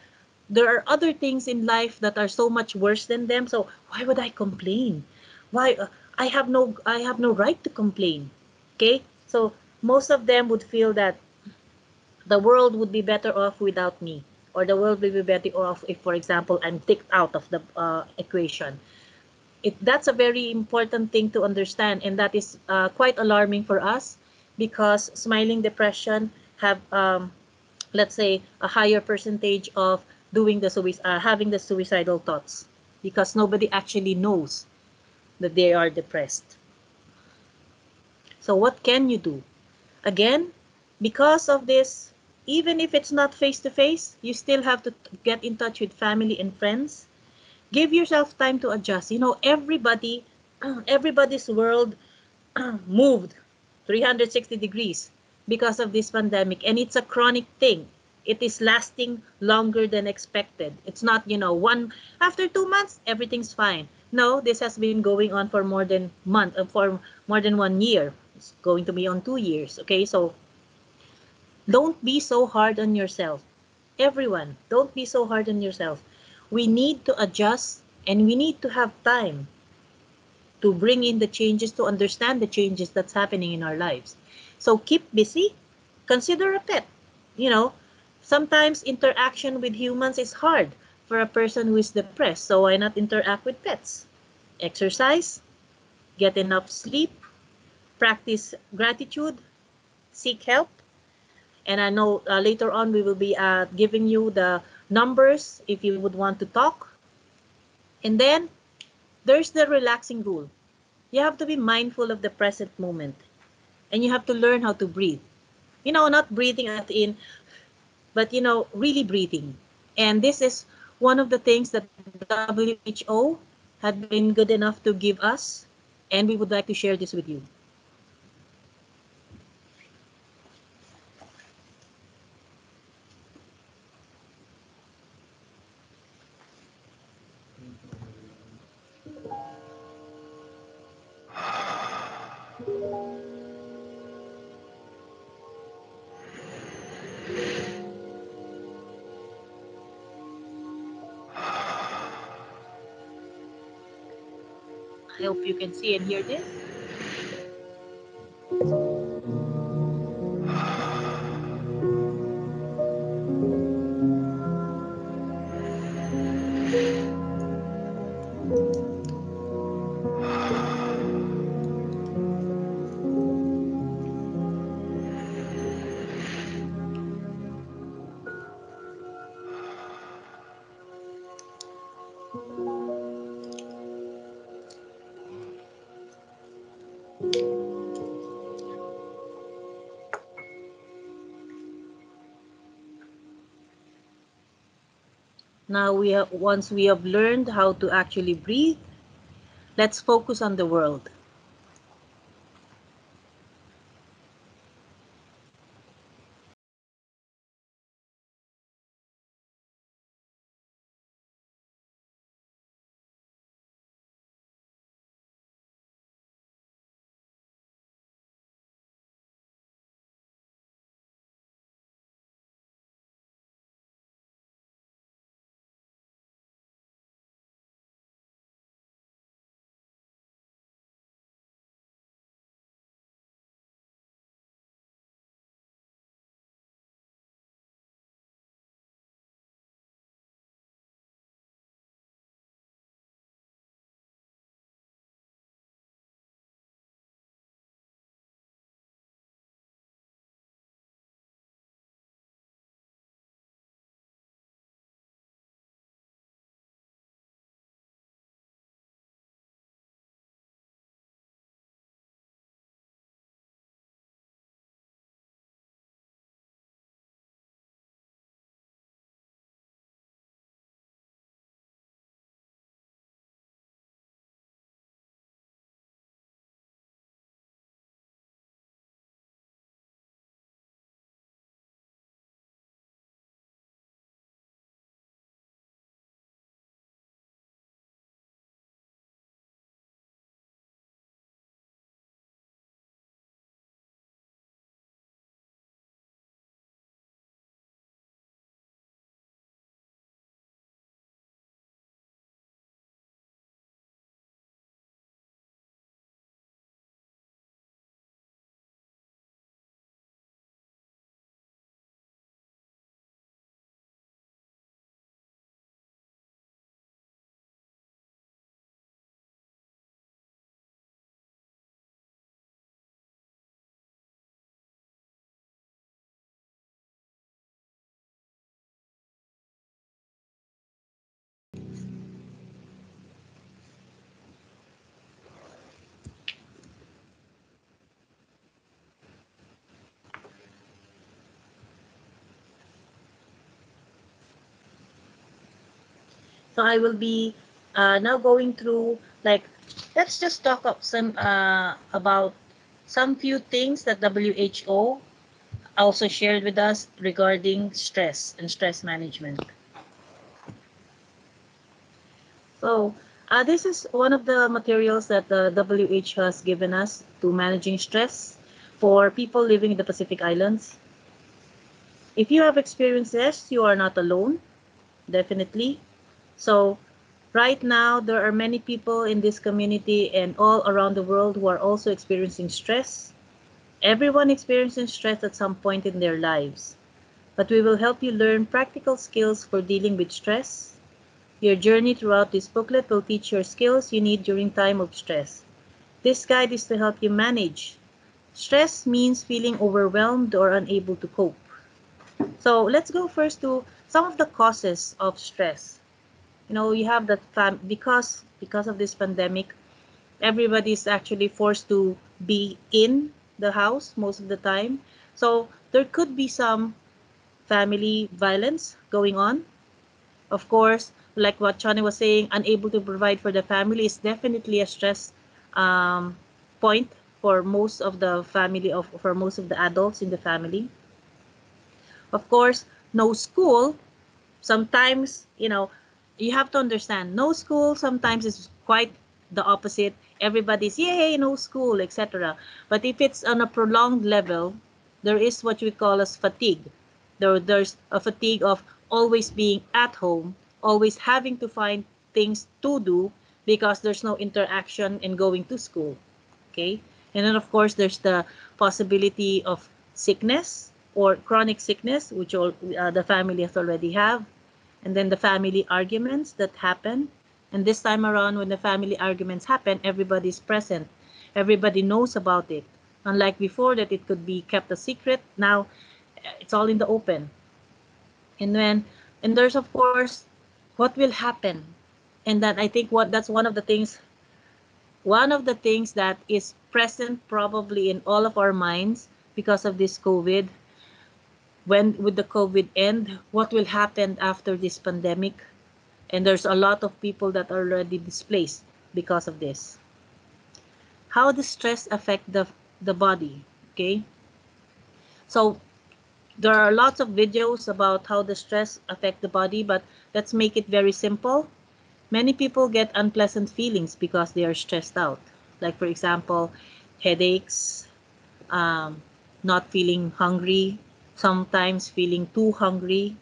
there are other things in life that are so much worse than them. So why would I complain? Why uh, I have no I have no right to complain. Okay? So most of them would feel that the world would be better off without me or the world will be better off if for example I'm ticked out of the uh, equation it, that's a very important thing to understand and that is uh, quite alarming for us because smiling depression have um, let's say a higher percentage of doing the uh, having the suicidal thoughts because nobody actually knows that they are depressed. So what can you do? Again because of this even if it's not face to face you still have to get in touch with family and friends. Give yourself time to adjust. You know, everybody, everybody's world moved 360 degrees because of this pandemic, and it's a chronic thing. It is lasting longer than expected. It's not, you know, one after two months, everything's fine. No, this has been going on for more than month, uh, for more than one year. It's going to be on two years. Okay, so don't be so hard on yourself. Everyone, don't be so hard on yourself we need to adjust and we need to have time to bring in the changes, to understand the changes that's happening in our lives. So keep busy, consider a pet. You know, sometimes interaction with humans is hard for a person who is depressed. So why not interact with pets? Exercise, get enough sleep, practice gratitude, seek help. And I know uh, later on we will be uh, giving you the numbers if you would want to talk. And then there's the relaxing rule. You have to be mindful of the present moment and you have to learn how to breathe. You know, not breathing at in, but you know, really breathing. And this is one of the things that WHO had been good enough to give us, and we would like to share this with you. Hope you can see and hear this. Now we have, once we have learned how to actually breathe, let's focus on the world. So I will be uh, now going through like let's just talk up some uh, about some few things that WHO also shared with us regarding stress and stress management. So uh, this is one of the materials that the WHO has given us to managing stress for people living in the Pacific Islands. If you have experienced this, you are not alone, definitely. So right now, there are many people in this community and all around the world who are also experiencing stress. Everyone experiencing stress at some point in their lives. But we will help you learn practical skills for dealing with stress. Your journey throughout this booklet will teach your skills you need during time of stress. This guide is to help you manage. Stress means feeling overwhelmed or unable to cope. So let's go first to some of the causes of stress. You know, you have that because because of this pandemic, everybody is actually forced to be in the house most of the time. So there could be some family violence going on. Of course, like what Shanil was saying, unable to provide for the family is definitely a stress um, point for most of the family of for most of the adults in the family. Of course, no school. Sometimes, you know, you have to understand no school sometimes is quite the opposite. Everybody's yay, no school, etc. But if it's on a prolonged level, there is what we call as fatigue. There, there's a fatigue of always being at home, always having to find things to do because there's no interaction in going to school. Okay. And then, of course, there's the possibility of sickness or chronic sickness, which all, uh, the family has already have, and then the family arguments that happen. And this time around, when the family arguments happen, everybody's present. Everybody knows about it. Unlike before, that it could be kept a secret. Now, eh, it's all in the open. And then, and there's of course, what will happen, and that I think what that's one of the things. One of the things that is present probably in all of our minds because of this COVID when would the COVID end? What will happen after this pandemic? And there's a lot of people that are already displaced because of this. How does stress affect the, the body? Okay. So there are lots of videos about how the stress affect the body, but let's make it very simple. Many people get unpleasant feelings because they are stressed out. Like for example, headaches, um, not feeling hungry, sometimes feeling too hungry.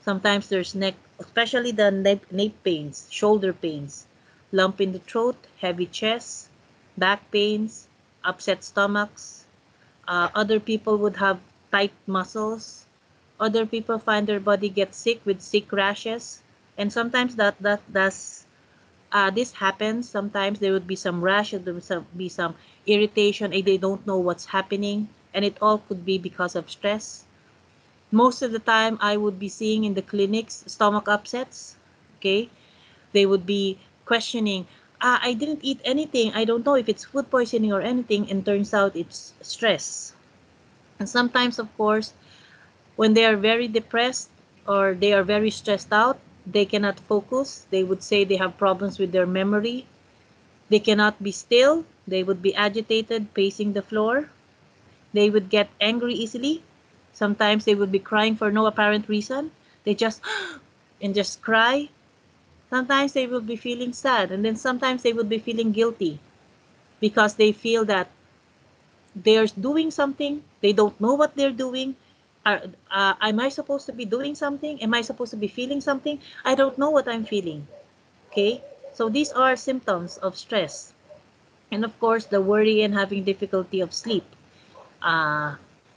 Sometimes there's neck, especially the neck, pains, shoulder pains, lump in the throat, heavy chest, back pains, upset stomachs. Uh, other people would have tight muscles. Other people find their body get sick with sick rashes. And sometimes that that does uh, this happens. Sometimes there would be some rash, there would be some irritation, and they don't know what's happening and it all could be because of stress. Most of the time, I would be seeing in the clinics stomach upsets. Okay, they would be questioning, ah, I didn't eat anything. I don't know if it's food poisoning or anything, and turns out it's stress. And sometimes, of course, when they are very depressed or they are very stressed out, they cannot focus. They would say they have problems with their memory. They cannot be still. They would be agitated, pacing the floor. They would get angry easily. Sometimes they would be crying for no apparent reason. They just and just cry. Sometimes they will be feeling sad, and then sometimes they would be feeling guilty because they feel that they're doing something. They don't know what they're doing. Uh, am I supposed to be doing something? Am I supposed to be feeling something? I don't know what I'm feeling. Okay, so these are symptoms of stress. And of course, the worry and having difficulty of sleep uh,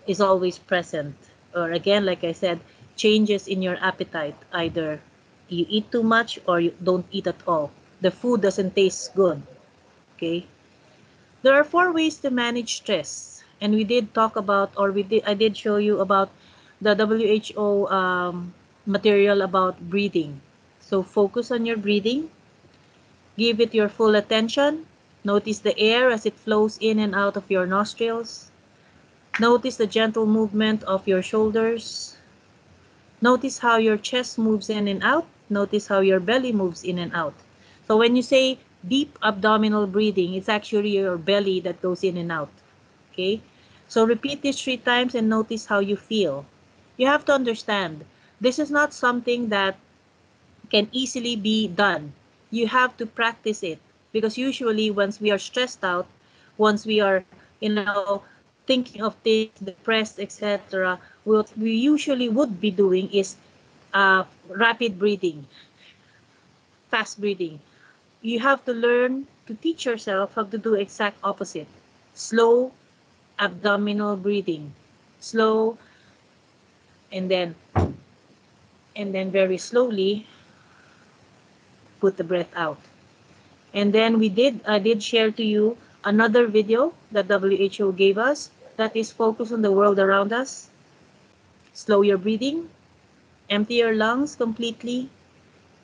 is always present. Or again, like I said, changes in your appetite. Either you eat too much or you don't eat at all. The food doesn't taste good. Okay. There are four ways to manage stress. And we did talk about, or we did, I did show you about the WHO um, material about breathing. So focus on your breathing. Give it your full attention. Notice the air as it flows in and out of your nostrils. Notice the gentle movement of your shoulders. Notice how your chest moves in and out notice how your belly moves in and out. So when you say deep abdominal breathing, it's actually your belly that goes in and out. Okay? So repeat this three times and notice how you feel. You have to understand, this is not something that can easily be done. You have to practice it because usually once we are stressed out, once we are, you know, thinking of things, depressed, etc., what we usually would be doing is uh, rapid breathing, fast breathing. You have to learn to teach yourself how to do exact opposite. Slow abdominal breathing. Slow and then and then very slowly put the breath out. And then we did I did share to you another video that WHO gave us that is focused on the world around us. Slow your breathing, empty your lungs completely,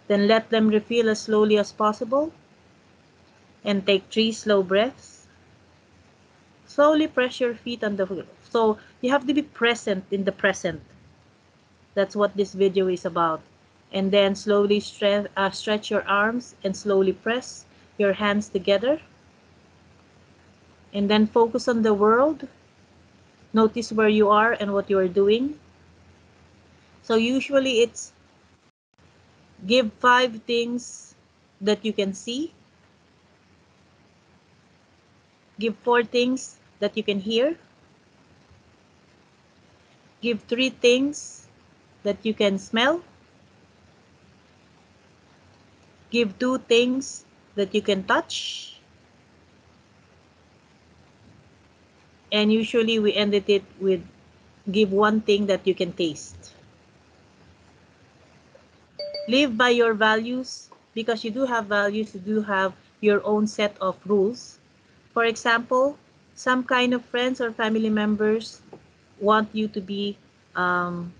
then let them refill as slowly as possible, and take three slow breaths. Slowly press your feet on the floor. So you have to be present in the present. That's what this video is about. And then slowly stretch, uh, stretch your arms and slowly press your hands together. And then focus on the world Notice where you are and what you are doing. So usually it's give five things that you can see. Give four things that you can hear. Give three things that you can smell. Give two things that you can touch. And usually we ended it with give one thing that you can taste. Live by your values because you do have values, you do have your own set of rules. For example, some kind of friends or family members want you to be um,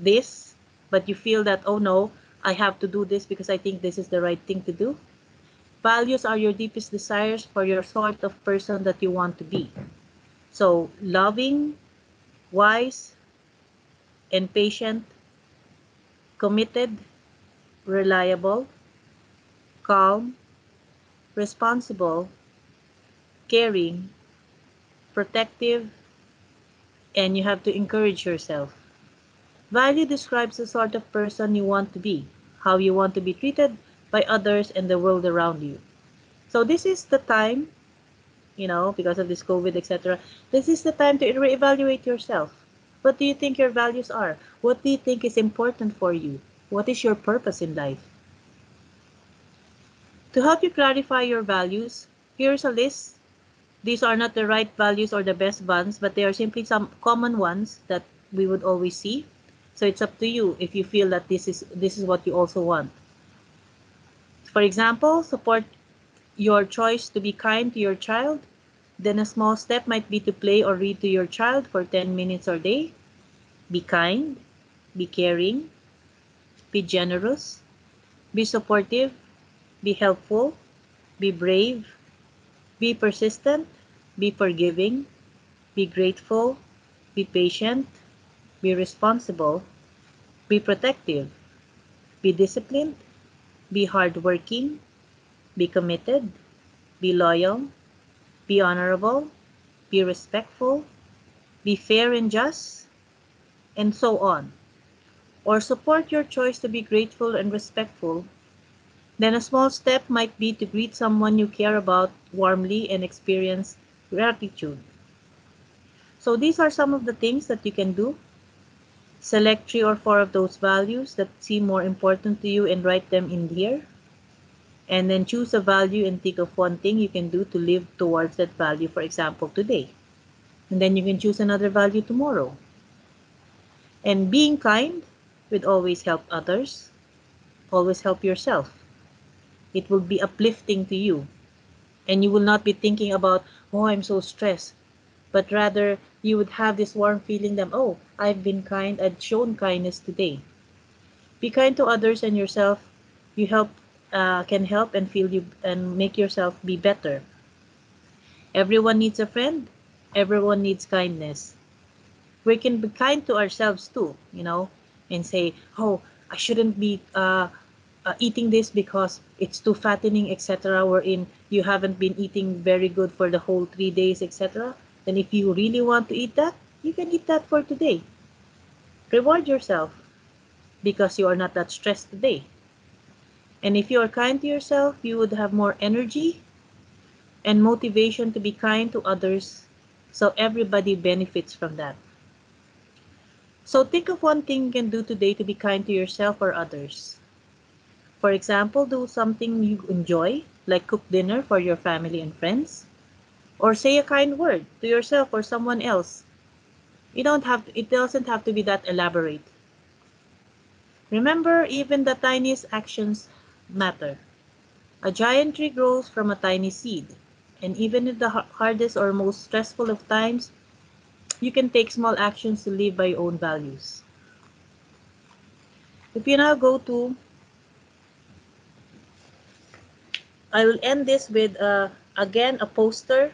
this, but you feel that, oh no, I have to do this because I think this is the right thing to do. Values are your deepest desires for your sort of person that you want to be. So loving, wise, and patient, committed, reliable, calm, responsible, caring, protective, and you have to encourage yourself. Value describes the sort of person you want to be, how you want to be treated by others and the world around you. So this is the time you know, because of this COVID, etc. This is the time to reevaluate yourself. What do you think your values are? What do you think is important for you? What is your purpose in life? To help you clarify your values, here's a list. These are not the right values or the best ones, but they are simply some common ones that we would always see. So it's up to you if you feel that this is this is what you also want. For example, support your choice to be kind to your child, then a small step might be to play or read to your child for 10 minutes a day. Be kind, be caring, be generous, be supportive, be helpful, be brave, be persistent, be forgiving, be grateful, be patient, be responsible, be protective, be disciplined, be hardworking, be committed, be loyal, be honorable, be respectful, be fair and just, and so on. Or support your choice to be grateful and respectful. Then a small step might be to greet someone you care about warmly and experience gratitude. So these are some of the things that you can do. Select three or four of those values that seem more important to you and write them in here and then choose a value and think of one thing you can do to live towards that value, for example, today. And then you can choose another value tomorrow. And being kind will always help others, always help yourself. It will be uplifting to you. And you will not be thinking about, oh, I'm so stressed. But rather, you would have this warm feeling that, oh, I've been kind, I've shown kindness today. Be kind to others and yourself. You help uh, can help and feel you and make yourself be better. Everyone needs a friend. Everyone needs kindness. We can be kind to ourselves too, you know, and say, oh, I shouldn't be uh, uh, eating this because it's too fattening, etc. Wherein you haven't been eating very good for the whole three days, etc. Then if you really want to eat that, you can eat that for today. Reward yourself because you are not that stressed today. And if you are kind to yourself, you would have more energy and motivation to be kind to others so everybody benefits from that. So think of one thing you can do today to be kind to yourself or others. For example, do something you enjoy, like cook dinner for your family and friends, or say a kind word to yourself or someone else. You don't have it doesn't have to be that elaborate. Remember, even the tiniest actions matter. A giant tree grows from a tiny seed, and even in the hardest or most stressful of times, you can take small actions to live by your own values. If you now go to, I will end this with, uh, again, a poster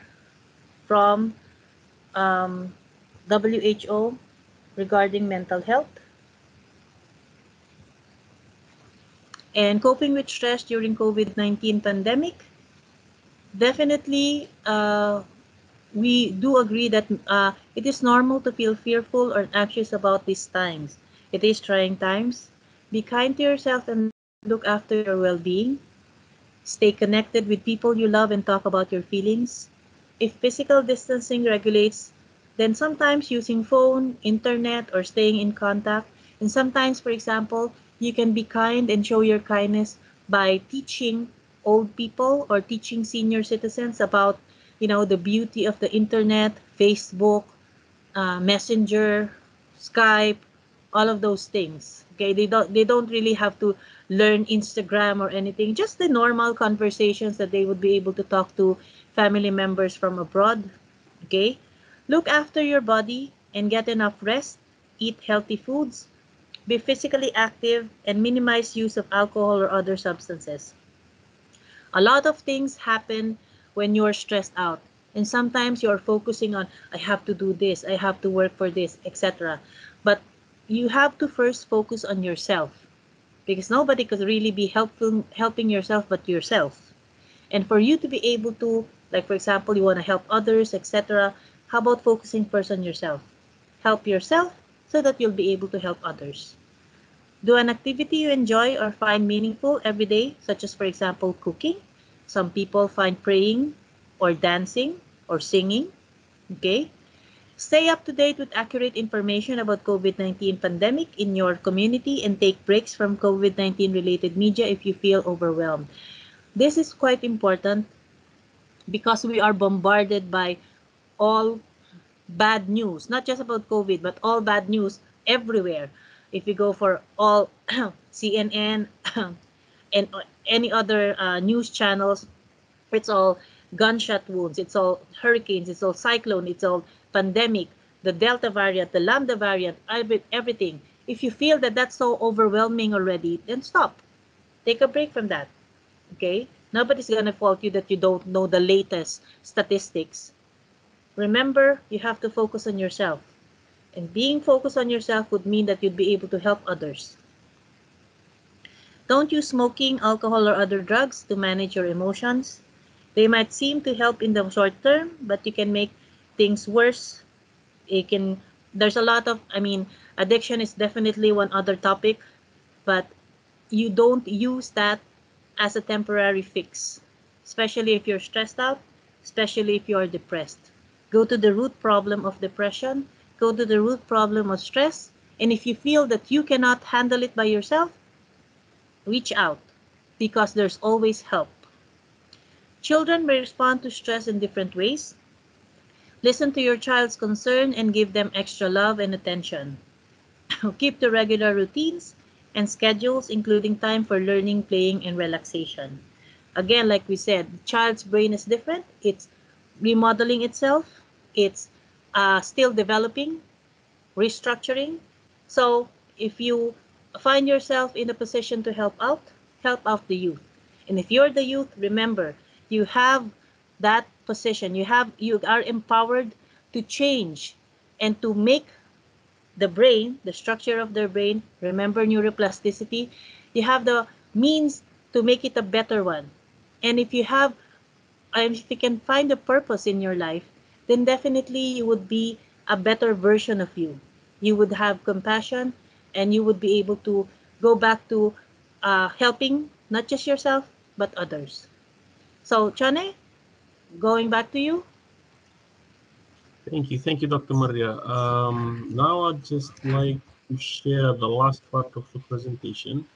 from um, WHO regarding mental health. And coping with stress during COVID-19 pandemic. Definitely, uh, we do agree that uh, it is normal to feel fearful or anxious about these times. It is trying times. Be kind to yourself and look after your well-being. Stay connected with people you love and talk about your feelings. If physical distancing regulates, then sometimes using phone, internet, or staying in contact, and sometimes, for example, you can be kind and show your kindness by teaching old people or teaching senior citizens about you know the beauty of the internet facebook uh, messenger skype all of those things. Okay they don't they don't really have to learn instagram or anything just the normal conversations that they would be able to talk to family members from abroad. Okay look after your body and get enough rest eat healthy foods be physically active, and minimize use of alcohol or other substances. A lot of things happen when you're stressed out. And sometimes you're focusing on, I have to do this, I have to work for this, etc. But you have to first focus on yourself because nobody could really be helpful, helping yourself but yourself. And for you to be able to, like for example, you want to help others, etc., how about focusing first on yourself? Help yourself so that you'll be able to help others. Do an activity you enjoy or find meaningful every day, such as, for example, cooking. Some people find praying or dancing or singing. Okay. Stay up to date with accurate information about COVID-19 pandemic in your community and take breaks from COVID-19 related media if you feel overwhelmed. This is quite important because we are bombarded by all bad news, not just about COVID, but all bad news everywhere. If you go for all CNN and any other uh, news channels, it's all gunshot wounds, it's all hurricanes, it's all cyclone, it's all pandemic, the Delta variant, the Lambda variant, everything. If you feel that that's so overwhelming already, then stop. Take a break from that. Okay? Nobody's going to fault you that you don't know the latest statistics Remember, you have to focus on yourself. And being focused on yourself would mean that you'd be able to help others. Don't use smoking, alcohol, or other drugs to manage your emotions. They might seem to help in the short term, but you can make things worse. It can there's a lot of I mean, addiction is definitely one other topic, but you don't use that as a temporary fix, especially if you're stressed out, especially if you're depressed. Go to the root problem of depression, go to the root problem of stress, and if you feel that you cannot handle it by yourself, reach out because there's always help. Children may respond to stress in different ways. Listen to your child's concern and give them extra love and attention. Keep the regular routines and schedules, including time for learning, playing, and relaxation. Again, like we said, the child's brain is different. It's remodeling itself it's uh, still developing, restructuring. So if you find yourself in a position to help out, help out the youth. And if you're the youth, remember, you have that position. You have you are empowered to change and to make the brain, the structure of their brain, remember neuroplasticity, you have the means to make it a better one. And if you have, if you can find a purpose in your life, then definitely you would be a better version of you. You would have compassion and you would be able to go back to uh, helping not just yourself, but others. So, Chane, going back to you. Thank you. Thank you, Dr. Maria. Um, now I'd just like to share the last part of the presentation.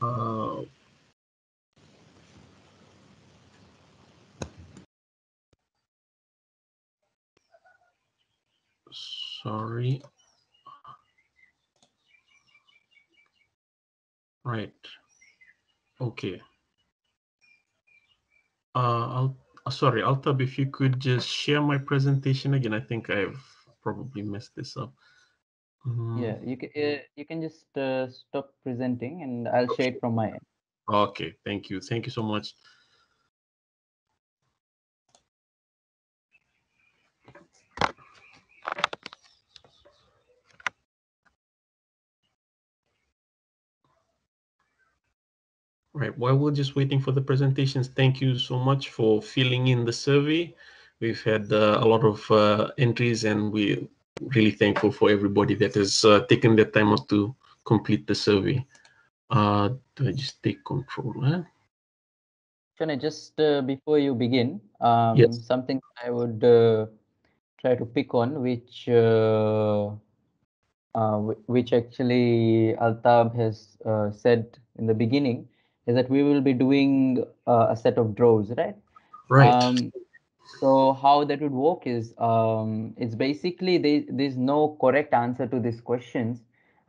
Uh, sorry. Right. Okay. Uh, I'll, uh, sorry, Altab, if you could just share my presentation again. I think I've probably messed this up. Yeah, you can uh, you can just uh, stop presenting and I'll okay. share it from my end. Okay, thank you. Thank you so much. Right, while we're just waiting for the presentations, thank you so much for filling in the survey. We've had uh, a lot of uh, entries and we're really thankful for everybody that has uh, taken the time out to complete the survey. Uh, do I just take control? Huh? Shana, just uh, before you begin, um, yes. something I would uh, try to pick on, which which actually Altab has said in the beginning, is that we will be doing uh, a set of draws, right? Right. Um, so how that would work is um, it's basically there, there's no correct answer to these questions,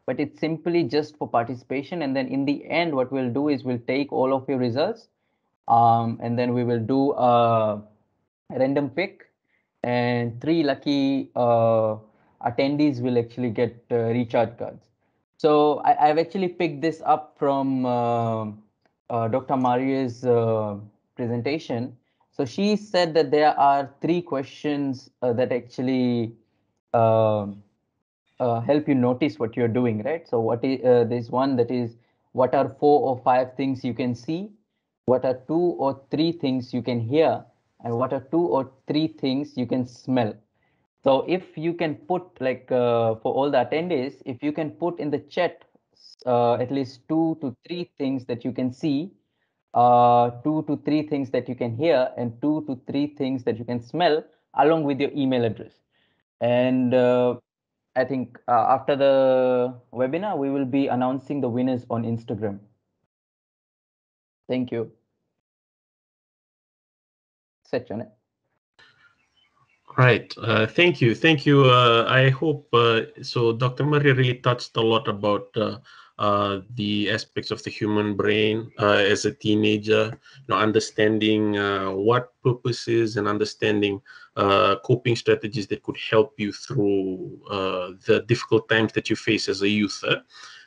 but it's simply just for participation. And then in the end, what we'll do is we'll take all of your results um, and then we will do a random pick and three lucky uh, attendees will actually get uh, recharge cards. So I, have actually picked this up from uh, uh, Dr. Maria's uh, presentation. So she said that there are three questions uh, that actually um, uh, help you notice what you're doing, right? So what is uh, there's one that is what are four or five things you can see, what are two or three things you can hear, and what are two or three things you can smell. So if you can put like uh, for all the attendees, if you can put in the chat uh, at least two to three things that you can see, uh, two to three things that you can hear, and two to three things that you can smell, along with your email address. And uh, I think uh, after the webinar, we will be announcing the winners on Instagram. Thank you. Set. Right. Uh, thank you. Thank you. Uh, I hope uh, so. Dr. Maria really touched a lot about uh, uh, the aspects of the human brain uh, as a teenager, you know, understanding what purpose is and understanding coping strategies that could help you through the difficult times that you face as a youth.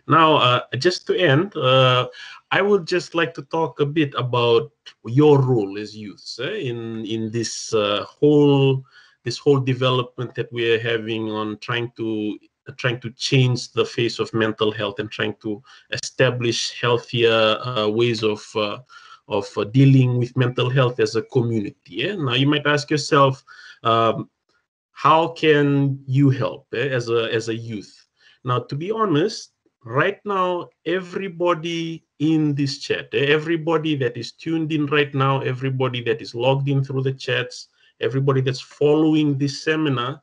Now, just to end, I would just like to talk a bit about your role as youths eh, in in this whole this whole development that we are having on trying to trying to change the face of mental health and trying to establish healthier uh, ways of uh, of uh, dealing with mental health as a community. Yeah? Now you might ask yourself, um, how can you help eh, as a as a youth? Now, to be honest, right now everybody in this chat, eh, everybody that is tuned in right now, everybody that is logged in through the chats, everybody that's following this seminar,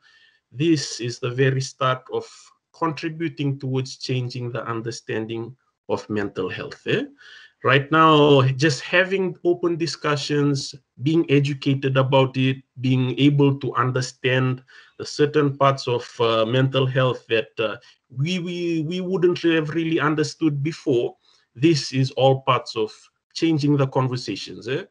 this is the very start of contributing towards changing the understanding of mental health. Eh? Right now, just having open discussions, being educated about it, being able to understand the certain parts of uh, mental health that uh, we, we, we wouldn't have really understood before, this is all parts of changing the conversations. Eh?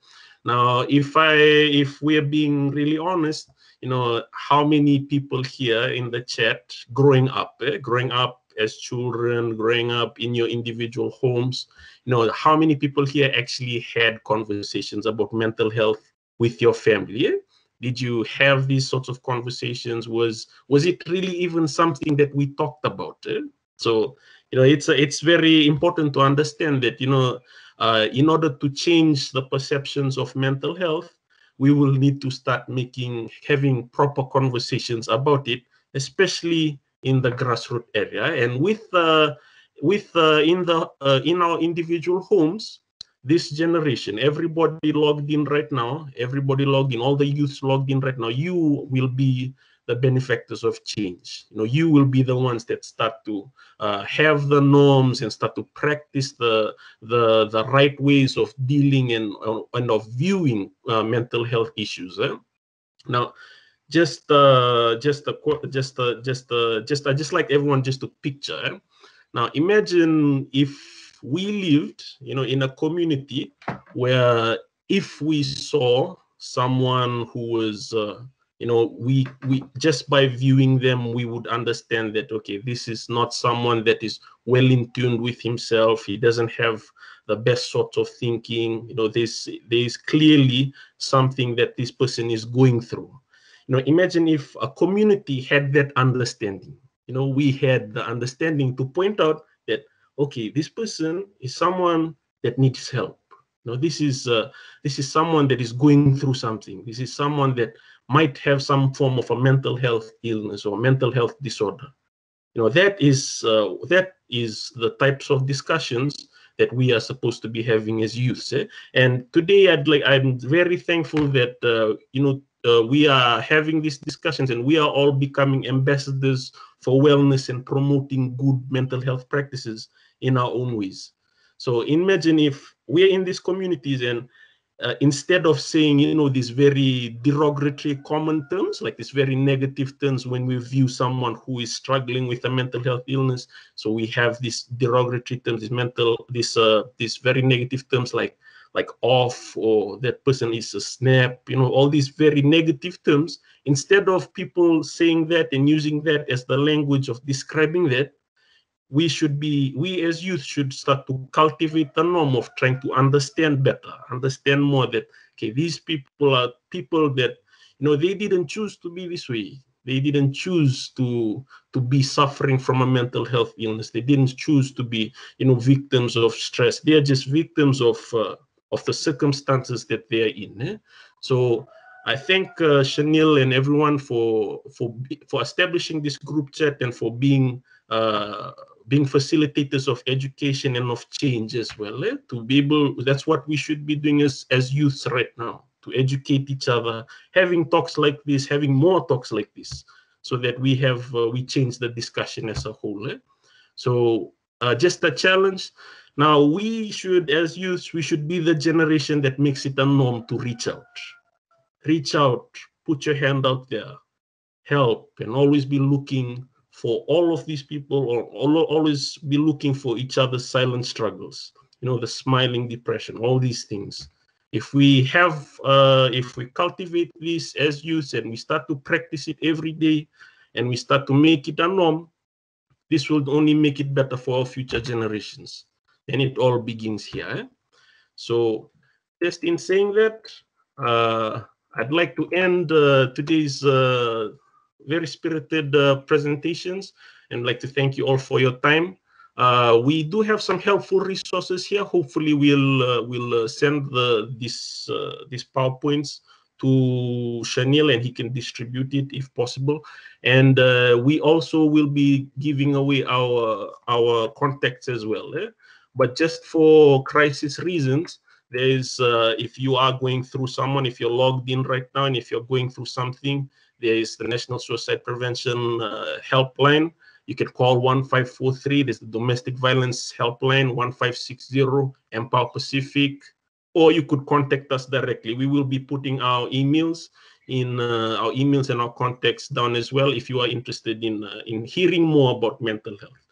Now, if I if we're being really honest, you know, how many people here in the chat growing up, eh, growing up as children, growing up in your individual homes, you know, how many people here actually had conversations about mental health with your family? Eh? Did you have these sorts of conversations? Was was it really even something that we talked about? Eh? So you know, it's it's very important to understand that you know, uh, in order to change the perceptions of mental health, we will need to start making having proper conversations about it, especially in the grassroots area. And with uh, with uh, in the uh, in our individual homes this generation everybody logged in right now everybody logged in all the youths logged in right now you will be the benefactors of change you know you will be the ones that start to uh, have the norms and start to practice the the the right ways of dealing and uh, and of viewing uh, mental health issues eh? now just uh just a just a just a just i just like everyone just to picture eh? now imagine if we lived you know in a community where if we saw someone who was uh, you know we we just by viewing them we would understand that okay this is not someone that is well in tune with himself. He doesn't have the best sort of thinking. You know this there is clearly something that this person is going through. You know imagine if a community had that understanding. You know we had the understanding to point out that okay this person is someone that needs help. You know this is uh, this is someone that is going through something. This is someone that might have some form of a mental health illness or mental health disorder you know that is uh, that is the types of discussions that we are supposed to be having as youths eh? and today i'd like i'm very thankful that uh, you know uh, we are having these discussions and we are all becoming ambassadors for wellness and promoting good mental health practices in our own ways. So imagine if we're in these communities and uh, instead of saying, you know, these very derogatory common terms, like these very negative terms when we view someone who is struggling with a mental health illness, so we have these derogatory terms, these mental, these uh, these very negative terms like like off or that person is a snap, you know, all these very negative terms. Instead of people saying that and using that as the language of describing that, we should be, we as youth should start to cultivate the norm of trying to understand better, understand more that, okay, these people are people that, you know, they didn't choose to be this way. They didn't choose to to be suffering from a mental health illness. They didn't choose to be, you know, victims of stress. They are just victims of uh, of the circumstances that they are in. Eh? So I thank uh, Shanil and everyone for for for establishing this group chat and for being uh, being facilitators of education and of change as well. Eh? To be able, that's what we should be doing as as youths right now to educate each other, having talks like this, having more talks like this, so that we have uh, we change the discussion as a whole. Eh? So uh, just a challenge now, we should, as youth, we should be the generation that makes it a norm to reach out. Reach out, put your hand out there, help, and always be looking for all of these people, or always be looking for each other's silent struggles. You know, the smiling depression, all these things. If we have, uh, if we cultivate this as youth and we start to practice it every day, and we start to make it a norm, this will only make it better for our future generations and it all begins here. Eh? So just in saying that, uh, I'd like to end uh, today's uh, very spirited uh, presentations and like to thank you all for your time. Uh, we do have some helpful resources here. Hopefully, we'll uh, we'll send the this these powerpoints to Shanil and he can distribute it if possible. And we also will be giving away our our contacts as well. Eh? But just for crisis reasons, there is, uh, if you are going through someone, if you're logged in right now, and if you're going through something, there is the National Suicide Prevention uh, Helpline. You can call 1543. There's the Domestic Violence Helpline, 1560, Empower Pacific. Or you could contact us directly. We will be putting our emails in uh, our emails and our contacts down as well if you are interested in uh, in hearing more about mental health.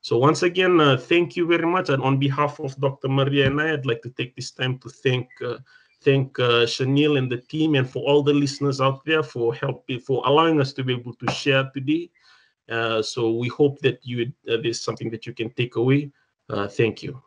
So once again, uh, thank you very much. And on behalf of Dr. Maria and I, I'd like to take this time to thank uh, thank uh, Shanil and the team and for all the listeners out there for helping, for allowing us to be able to share today. Uh, so we hope that you uh, there's something that you can take away. Uh, thank you.